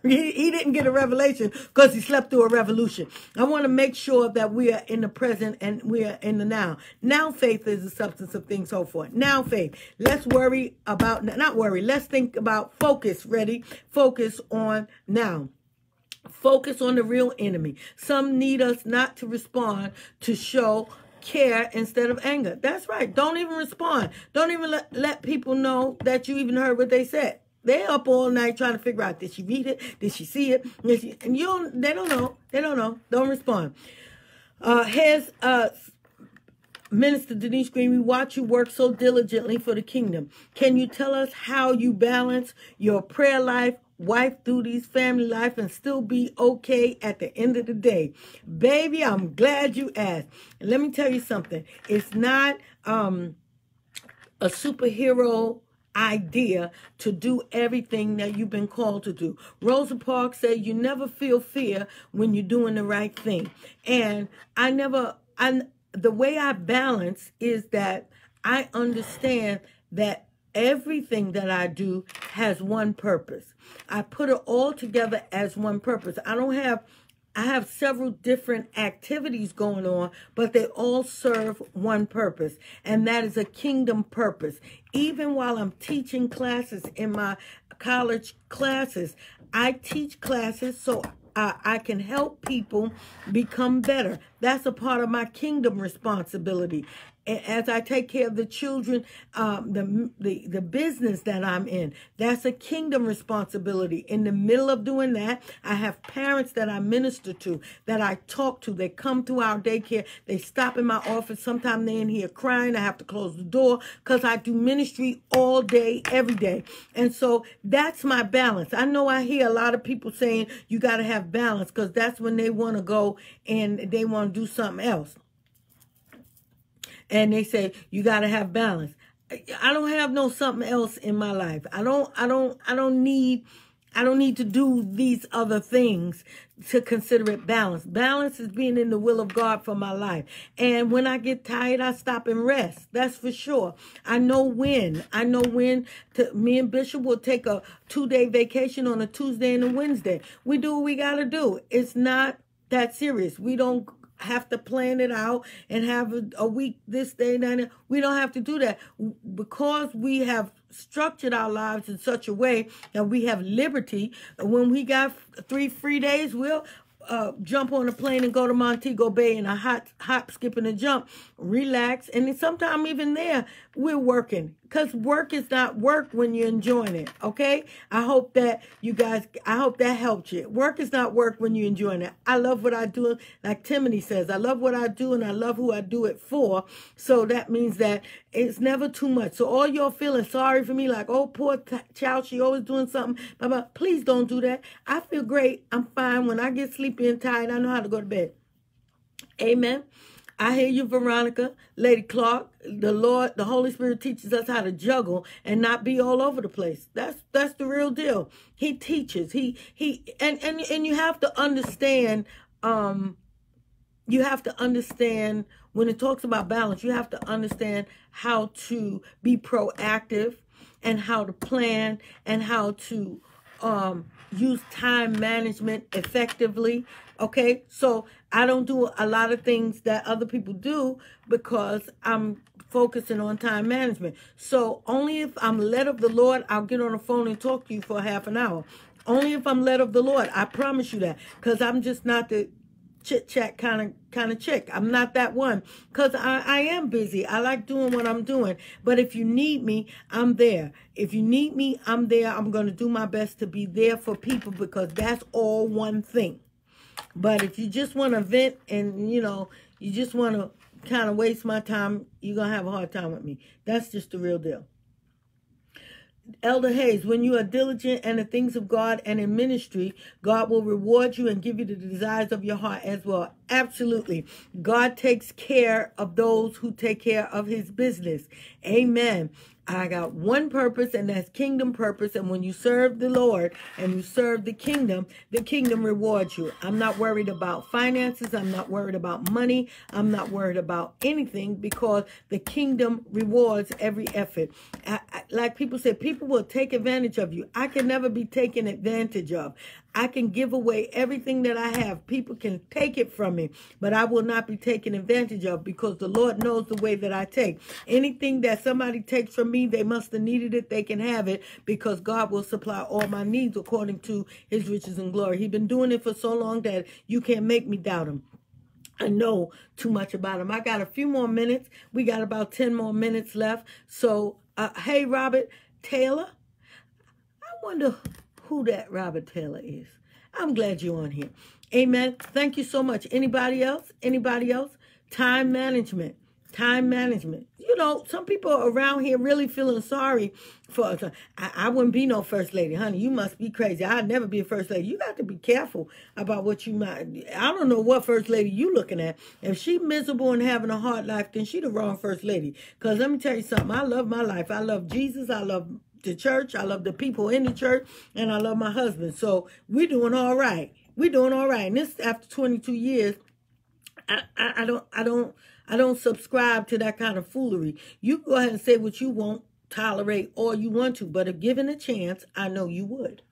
he, he didn't get a revelation because he slept through a revolution. I want to make sure that we are in the present and we are in the now. Now faith is the substance of things hoped for. Now faith. Let's worry about, not worry, let's think about focus, ready? Focus on now. Focus on the real enemy. Some need us not to respond to show care instead of anger. That's right. Don't even respond. Don't even let, let people know that you even heard what they said. They're up all night trying to figure out did she read it? Did she see it? She, and you don't, they don't know. They don't know. Don't respond. Uh, here's uh, Minister Denise Green, we watch you work so diligently for the kingdom. Can you tell us how you balance your prayer life wife duties, family life, and still be okay at the end of the day? Baby, I'm glad you asked. Let me tell you something. It's not um, a superhero idea to do everything that you've been called to do. Rosa Parks said you never feel fear when you're doing the right thing. And I never I the way I balance is that I understand that everything that I do has one purpose. I put it all together as one purpose. I don't have I have several different activities going on, but they all serve one purpose, and that is a kingdom purpose. Even while I'm teaching classes in my college classes, I teach classes so I, I can help people become better. That's a part of my kingdom responsibility as I take care of the children, um, the, the the business that I'm in, that's a kingdom responsibility. In the middle of doing that, I have parents that I minister to, that I talk to. They come to our daycare. They stop in my office. Sometimes they're in here crying. I have to close the door because I do ministry all day, every day. And so that's my balance. I know I hear a lot of people saying you got to have balance because that's when they want to go and they want to do something else and they say you got to have balance. I don't have no something else in my life. I don't I don't I don't need I don't need to do these other things to consider it balance. Balance is being in the will of God for my life. And when I get tired, I stop and rest. That's for sure. I know when. I know when to, me and Bishop will take a two day vacation on a Tuesday and a Wednesday. We do what we got to do. It's not that serious. We don't have to plan it out and have a, a week this day that. We don't have to do that. Because we have structured our lives in such a way that we have liberty when we got three free days we'll uh, jump on a plane and go to Montego Bay in a hot hop, skip, and a jump, relax, and sometimes even there we're working because work is not work when you're enjoying it. Okay, I hope that you guys, I hope that helped you. Work is not work when you're enjoying it. I love what I do, like Timothy says, I love what I do, and I love who I do it for. So that means that it's never too much. So all y'all feeling sorry for me, like oh poor child, she always doing something, but please don't do that. I feel great. I'm fine. When I get sleepy and tired, I know how to go to bed. Amen. I hear you, Veronica, Lady Clark. The Lord, the Holy Spirit teaches us how to juggle and not be all over the place. That's that's the real deal. He teaches. He he and and and you have to understand. Um, you have to understand when it talks about balance. You have to understand how to be proactive and how to plan and how to um use time management effectively. Okay, so I don't do a lot of things that other people do because I'm focusing on time management. So only if I'm led of the Lord, I'll get on the phone and talk to you for half an hour. Only if I'm led of the Lord. I promise you that because I'm just not the chit chat kind of kind of chick. I'm not that one because I, I am busy. I like doing what I'm doing. But if you need me, I'm there. If you need me, I'm there. I'm going to do my best to be there for people because that's all one thing. But if you just want to vent and, you know, you just want to kind of waste my time, you're going to have a hard time with me. That's just the real deal. Elder Hayes, when you are diligent in the things of God and in ministry, God will reward you and give you the desires of your heart as well. Absolutely. God takes care of those who take care of his business. Amen. I got one purpose, and that's kingdom purpose. And when you serve the Lord and you serve the kingdom, the kingdom rewards you. I'm not worried about finances. I'm not worried about money. I'm not worried about anything because the kingdom rewards every effort. Like people say, people will take advantage of you. I can never be taken advantage of. I can give away everything that I have. People can take it from me, but I will not be taken advantage of because the Lord knows the way that I take. Anything that somebody takes from me, they must have needed it. They can have it because God will supply all my needs according to his riches and glory. He's been doing it for so long that you can't make me doubt him. I know too much about him. I got a few more minutes. We got about 10 more minutes left. So, uh, hey, Robert Taylor, I wonder who that Robert Taylor is. I'm glad you're on here. Amen. Thank you so much. Anybody else? Anybody else? Time management. Time management. You know, some people around here really feeling sorry for us. I, I wouldn't be no first lady, honey. You must be crazy. I'd never be a first lady. You got to be careful about what you might. I don't know what first lady you looking at. If she miserable and having a hard life, then she the wrong first lady. Cause let me tell you something. I love my life. I love Jesus. I love the church. I love the people in the church, and I love my husband. So we're doing all right. We're doing all right. And this after 22 years, I, I, I don't I don't I don't subscribe to that kind of foolery. You go ahead and say what you won't tolerate or you want to, but if given a chance, I know you would.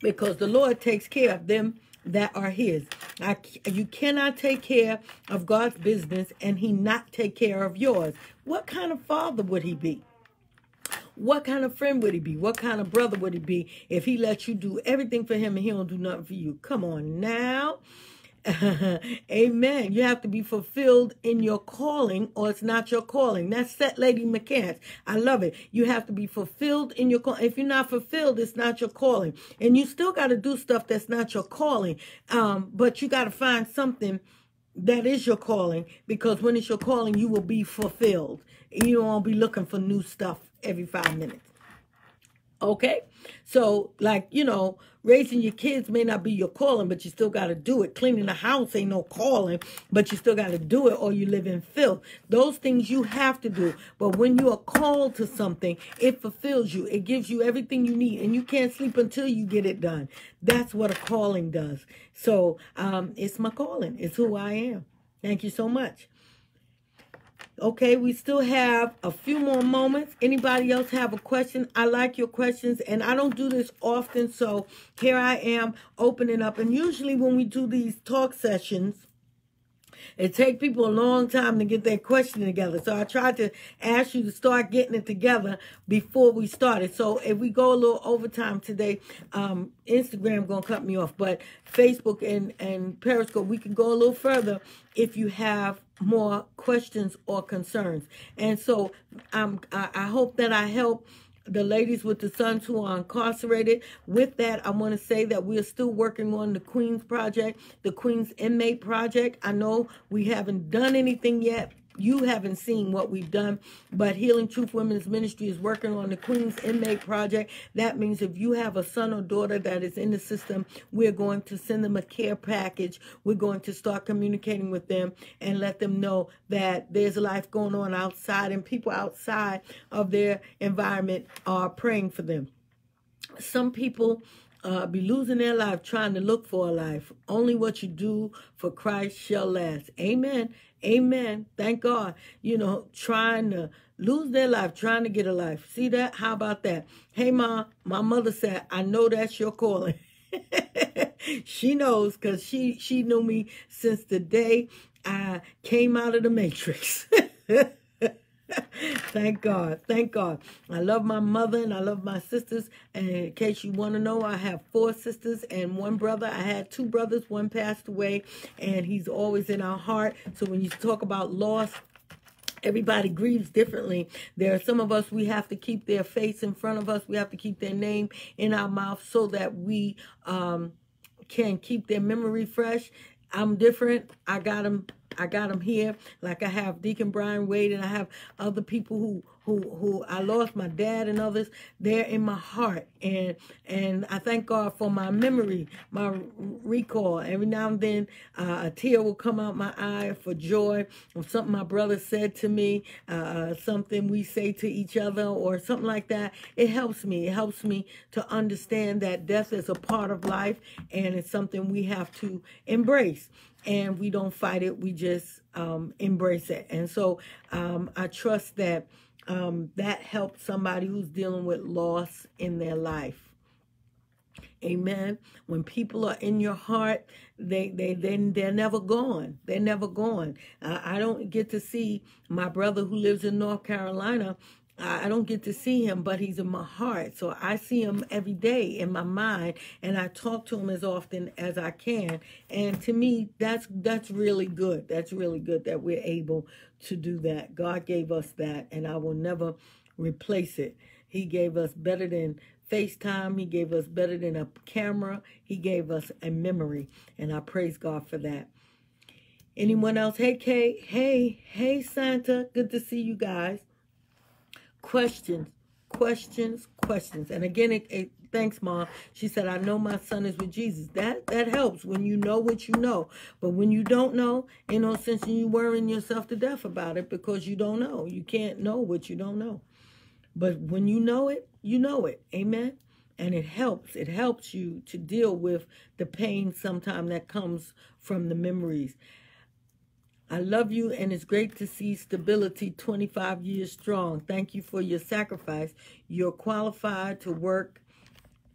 Because the Lord takes care of them that are his. I, you cannot take care of God's business and he not take care of yours. What kind of father would he be? What kind of friend would he be? What kind of brother would he be if he let you do everything for him and he don't do nothing for you? Come on now. Amen. You have to be fulfilled in your calling or it's not your calling. That's set lady mechanics. I love it. You have to be fulfilled in your calling. If you're not fulfilled, it's not your calling. And you still got to do stuff that's not your calling. Um, but you got to find something that is your calling because when it's your calling, you will be fulfilled. You won't be looking for new stuff every five minutes. Okay? So, like, you know, raising your kids may not be your calling, but you still got to do it. Cleaning the house ain't no calling, but you still got to do it or you live in filth. Those things you have to do. But when you are called to something, it fulfills you. It gives you everything you need, and you can't sleep until you get it done. That's what a calling does. So, um, it's my calling, it's who I am. Thank you so much. Okay, we still have a few more moments. Anybody else have a question? I like your questions, and I don't do this often, so here I am opening up. And usually when we do these talk sessions, it takes people a long time to get their question together. So I tried to ask you to start getting it together before we started. So if we go a little overtime today, um, Instagram gonna cut me off, but Facebook and, and Periscope, we can go a little further if you have more questions or concerns. And so um, I, I hope that I help the ladies with the sons who are incarcerated. With that, I want to say that we are still working on the Queens Project, the Queens Inmate Project. I know we haven't done anything yet, you haven't seen what we've done, but Healing Truth Women's Ministry is working on the Queen's Inmate Project. That means if you have a son or daughter that is in the system, we're going to send them a care package. We're going to start communicating with them and let them know that there's life going on outside and people outside of their environment are praying for them. Some people uh, be losing their life trying to look for a life. Only what you do for Christ shall last. Amen. Amen. Thank God. You know, trying to lose their life, trying to get a life. See that? How about that? Hey, mom, my mother said, I know that's your calling. she knows because she, she knew me since the day I came out of the matrix. Thank God. Thank God. I love my mother and I love my sisters. And in case you want to know, I have four sisters and one brother. I had two brothers. One passed away, and he's always in our heart. So when you talk about loss, Everybody grieves differently. There are some of us, we have to keep their face in front of us. We have to keep their name in our mouth so that we um, can keep their memory fresh. I'm different. I got them I got them here, like I have Deacon Brian Wade, and I have other people who who who I lost my dad and others. They're in my heart, and and I thank God for my memory, my recall. Every now and then, uh, a tear will come out my eye for joy, or something my brother said to me, uh, something we say to each other, or something like that. It helps me. It helps me to understand that death is a part of life, and it's something we have to embrace and we don't fight it. We just um, embrace it. And so um, I trust that um, that helps somebody who's dealing with loss in their life. Amen. When people are in your heart, they they they they're never gone. They're never gone. Uh, I don't get to see my brother who lives in North Carolina I don't get to see him, but he's in my heart. So I see him every day in my mind, and I talk to him as often as I can. And to me, that's that's really good. That's really good that we're able to do that. God gave us that, and I will never replace it. He gave us better than FaceTime. He gave us better than a camera. He gave us a memory, and I praise God for that. Anyone else? Hey, Kay. Hey, hey, Santa. Good to see you guys questions, questions, questions. And again, it, it, thanks, Mom. She said, I know my son is with Jesus. That that helps when you know what you know. But when you don't know, ain't no sense in you worrying yourself to death about it because you don't know. You can't know what you don't know. But when you know it, you know it. Amen. And it helps. It helps you to deal with the pain sometimes that comes from the memories. I love you, and it's great to see stability 25 years strong. Thank you for your sacrifice. You're qualified to work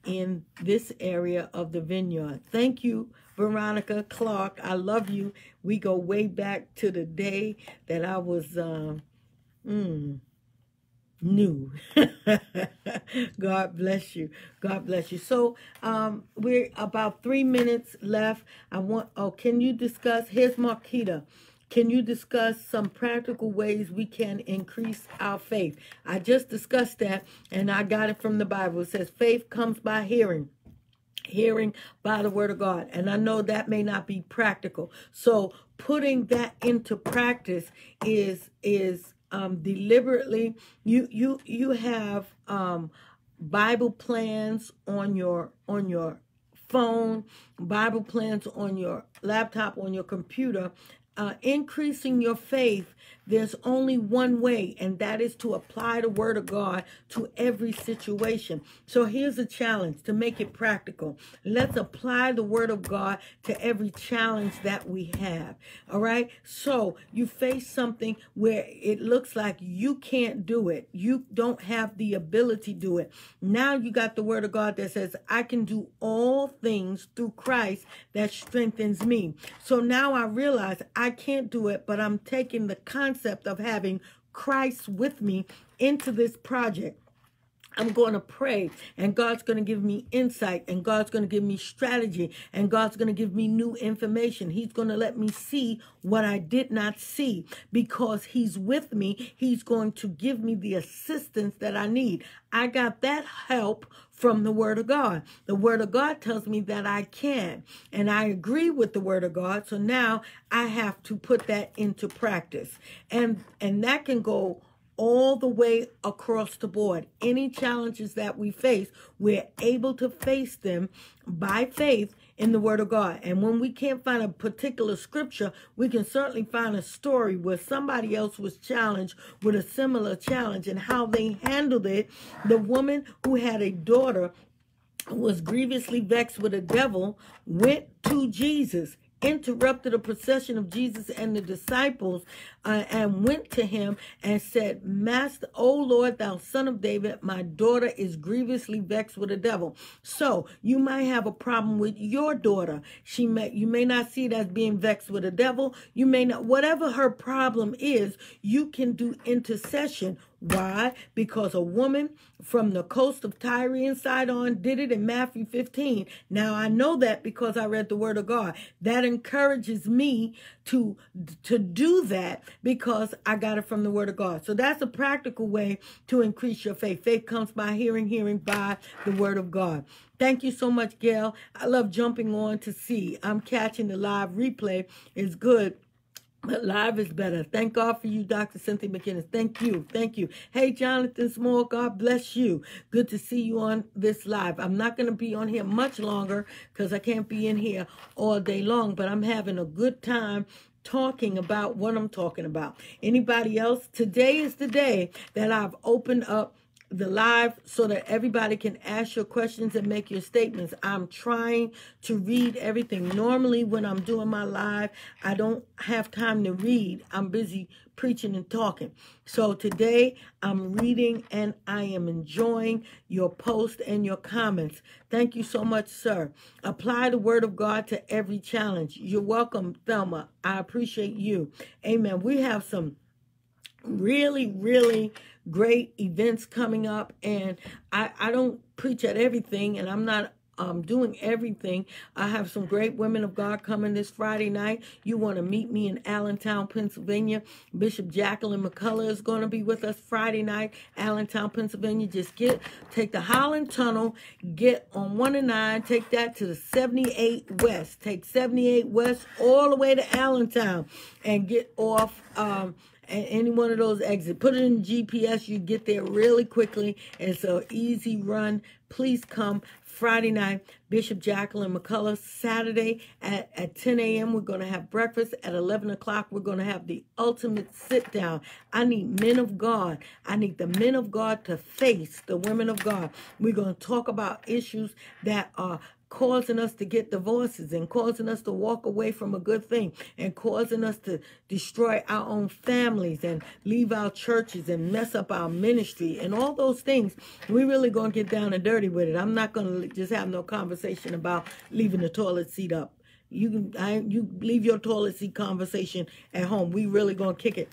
in this area of the vineyard. Thank you, Veronica Clark. I love you. We go way back to the day that I was um, mm, new. God bless you. God bless you. So um, we're about three minutes left. I want. Oh, can you discuss? Here's Marquita. Can you discuss some practical ways we can increase our faith? I just discussed that and I got it from the Bible. It says faith comes by hearing hearing by the word of God. And I know that may not be practical. So putting that into practice is is um, deliberately you you you have um, Bible plans on your on your phone, Bible plans on your laptop, on your computer uh, increasing your faith there's only one way, and that is to apply the word of God to every situation. So here's a challenge to make it practical. Let's apply the word of God to every challenge that we have. All right. So you face something where it looks like you can't do it. You don't have the ability to do it. Now you got the word of God that says, I can do all things through Christ that strengthens me. So now I realize I can't do it, but I'm taking the concept of having Christ with me into this project. I'm going to pray and God's going to give me insight and God's going to give me strategy and God's going to give me new information. He's going to let me see what I did not see because he's with me. He's going to give me the assistance that I need. I got that help from the word of God. The word of God tells me that I can, and I agree with the word of God. So now I have to put that into practice. And and that can go all the way across the board. Any challenges that we face, we're able to face them by faith in the Word of God. And when we can't find a particular scripture, we can certainly find a story where somebody else was challenged with a similar challenge and how they handled it. The woman who had a daughter who was grievously vexed with a devil went to Jesus interrupted a procession of Jesus and the disciples uh, and went to him and said, Master, O Lord, thou son of David, my daughter is grievously vexed with a devil. So you might have a problem with your daughter. She may, you may not see it as being vexed with a devil. You may not, whatever her problem is, you can do intercession why? Because a woman from the coast of Tyre and Sidon did it in Matthew 15. Now I know that because I read the word of God. That encourages me to to do that because I got it from the word of God. So that's a practical way to increase your faith. Faith comes by hearing, hearing by the word of God. Thank you so much, Gail. I love jumping on to see. I'm catching the live replay. It's good but live is better. Thank God for you, Dr. Cynthia McInnis. Thank you. Thank you. Hey, Jonathan Small, God bless you. Good to see you on this live. I'm not going to be on here much longer because I can't be in here all day long, but I'm having a good time talking about what I'm talking about. Anybody else? Today is the day that I've opened up the live so that everybody can ask your questions and make your statements. I'm trying to read everything. Normally, when I'm doing my live, I don't have time to read. I'm busy preaching and talking. So today, I'm reading and I am enjoying your post and your comments. Thank you so much, sir. Apply the word of God to every challenge. You're welcome, Thelma. I appreciate you. Amen. We have some really, really great events coming up. And I, I don't preach at everything, and I'm not um, doing everything. I have some great women of God coming this Friday night. You want to meet me in Allentown, Pennsylvania. Bishop Jacqueline McCullough is going to be with us Friday night, Allentown, Pennsylvania. Just get take the Holland Tunnel, get on one and nine, take that to the 78 West, take 78 West all the way to Allentown, and get off. Um, any one of those exits. Put it in GPS. You get there really quickly. It's an easy run. Please come Friday night, Bishop Jacqueline McCullough. Saturday at, at 10 a.m., we're going to have breakfast. At 11 o'clock, we're going to have the ultimate sit down. I need men of God. I need the men of God to face the women of God. We're going to talk about issues that are causing us to get divorces and causing us to walk away from a good thing and causing us to destroy our own families and leave our churches and mess up our ministry and all those things. We really going to get down and dirty with it. I'm not going to just have no conversation about leaving the toilet seat up. You can I, you leave your toilet seat conversation at home. We really going to kick it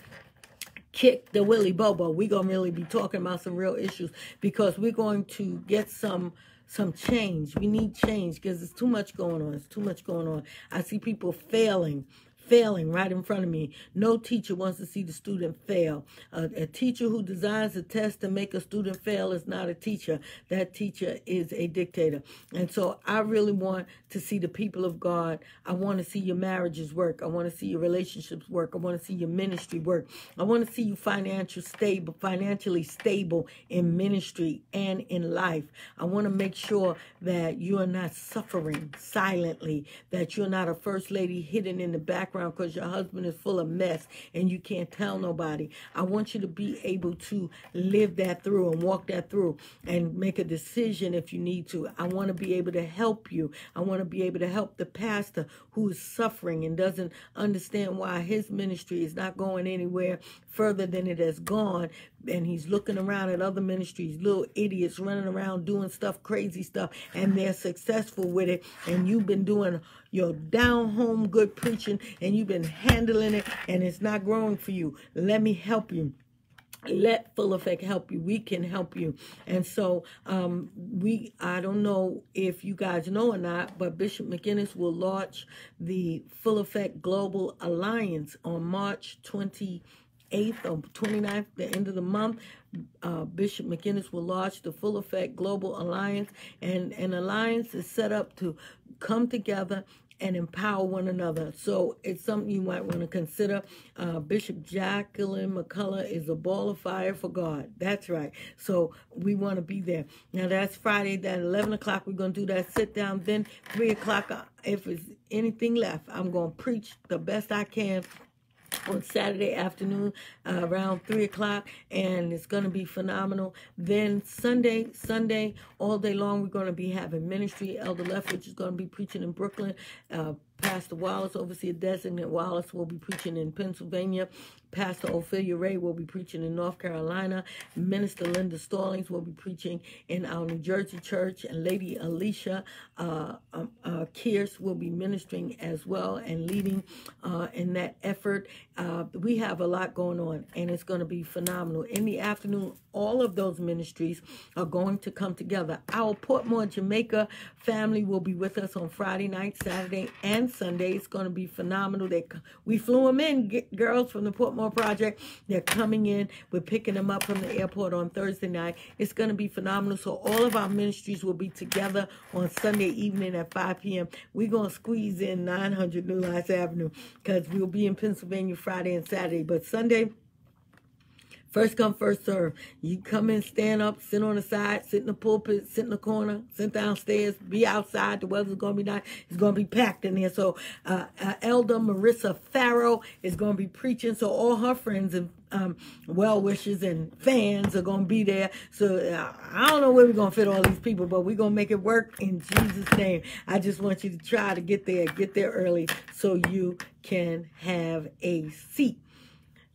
kick the willy bobo. We're going to really be talking about some real issues because we're going to get some some change. We need change because there's too much going on. It's too much going on. I see people failing failing right in front of me. No teacher wants to see the student fail. Uh, a teacher who designs a test to make a student fail is not a teacher. That teacher is a dictator. And so I really want to see the people of God. I want to see your marriages work. I want to see your relationships work. I want to see your ministry work. I want to see you financial stable, financially stable in ministry and in life. I want to make sure that you are not suffering silently, that you're not a first lady hidden in the background background because your husband is full of mess and you can't tell nobody. I want you to be able to live that through and walk that through and make a decision if you need to. I want to be able to help you. I want to be able to help the pastor who is suffering and doesn't understand why his ministry is not going anywhere further than it has gone and he's looking around at other ministries, little idiots running around doing stuff, crazy stuff, and they're successful with it. And you've been doing your down home good preaching and you've been handling it and it's not growing for you. Let me help you let full effect help you we can help you and so um we i don't know if you guys know or not but bishop McInnis will launch the full effect global alliance on march 20 8th or 29th, the end of the month, uh, Bishop McInnis will launch the Full Effect Global Alliance. And an alliance is set up to come together and empower one another. So it's something you might want to consider. Uh, Bishop Jacqueline McCullough is a ball of fire for God. That's right. So we want to be there. Now that's Friday, that 11 o'clock, we're going to do that sit down. Then 3 o'clock, uh, if there's anything left, I'm going to preach the best I can on Saturday afternoon uh, around three o'clock, and it's going to be phenomenal. Then Sunday, Sunday, all day long, we're going to be having ministry. Elder Leftwich is going to be preaching in Brooklyn. Uh, Pastor Wallace, Overseer Designate Wallace, will be preaching in Pennsylvania. Pastor Ophelia Ray will be preaching in North Carolina. Minister Linda Stallings will be preaching in our New Jersey church. And Lady Alicia uh, um, uh, Kearse will be ministering as well and leading uh, in that effort. Uh, we have a lot going on, and it's going to be phenomenal. In the afternoon, all of those ministries are going to come together. Our Portmore, Jamaica family will be with us on Friday night, Saturday, and Sunday. It's going to be phenomenal. They, we flew them in, girls from the Portmore Project. They're coming in. We're picking them up from the airport on Thursday night. It's going to be phenomenal. So all of our ministries will be together on Sunday evening at 5 p.m. We're going to squeeze in 900 New Lights Avenue because we'll be in Pennsylvania Friday and Saturday. But Sunday, First come, first serve. You come in, stand up, sit on the side, sit in the pulpit, sit in the corner, sit downstairs, be outside. The weather's going to be nice. It's going to be packed in there. So uh, uh, Elder Marissa Farrow is going to be preaching. So all her friends and um, well wishers and fans are going to be there. So uh, I don't know where we're going to fit all these people, but we're going to make it work in Jesus' name. I just want you to try to get there, get there early so you can have a seat.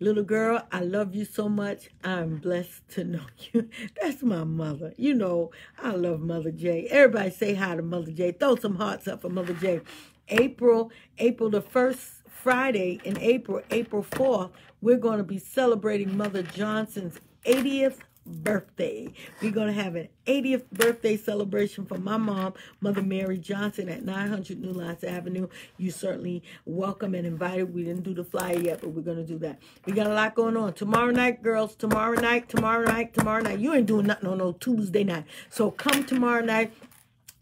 Little girl, I love you so much. I'm blessed to know you. That's my mother. You know, I love Mother J. Everybody say hi to Mother J. Throw some hearts up for Mother J. April, April the first Friday in April, April 4th, we're going to be celebrating Mother Johnson's 80th birthday. We're going to have an 80th birthday celebration for my mom, Mother Mary Johnson at 900 New Lights Avenue. You certainly welcome and invited. We didn't do the flyer yet, but we're going to do that. We got a lot going on. Tomorrow night, girls, tomorrow night, tomorrow night, tomorrow night. You ain't doing nothing on no Tuesday night. So come tomorrow night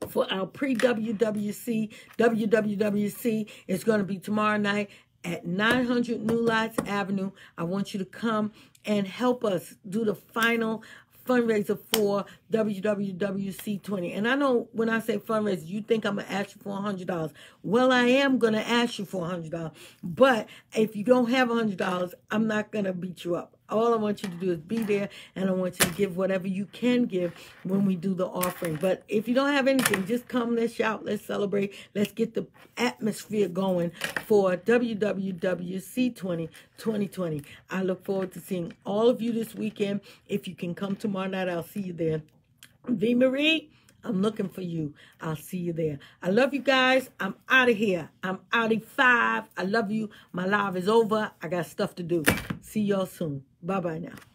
for our pre-WWC, WWWC. It's going to be tomorrow night at 900 New Lights Avenue. I want you to come and help us do the final fundraiser for WWWC20. And I know when I say fundraiser, you think I'm going to ask you for $100. Well, I am going to ask you for $100. But if you don't have $100, I'm not going to beat you up. All I want you to do is be there, and I want you to give whatever you can give when we do the offering. But if you don't have anything, just come, let's shout, let's celebrate, let's get the atmosphere going for WWWC 20 2020. I look forward to seeing all of you this weekend. If you can come tomorrow night, I'll see you there. V. Marie, I'm looking for you. I'll see you there. I love you guys. I'm out of here. I'm out of five. I love you. My live is over. I got stuff to do. See y'all soon. Bye-bye now.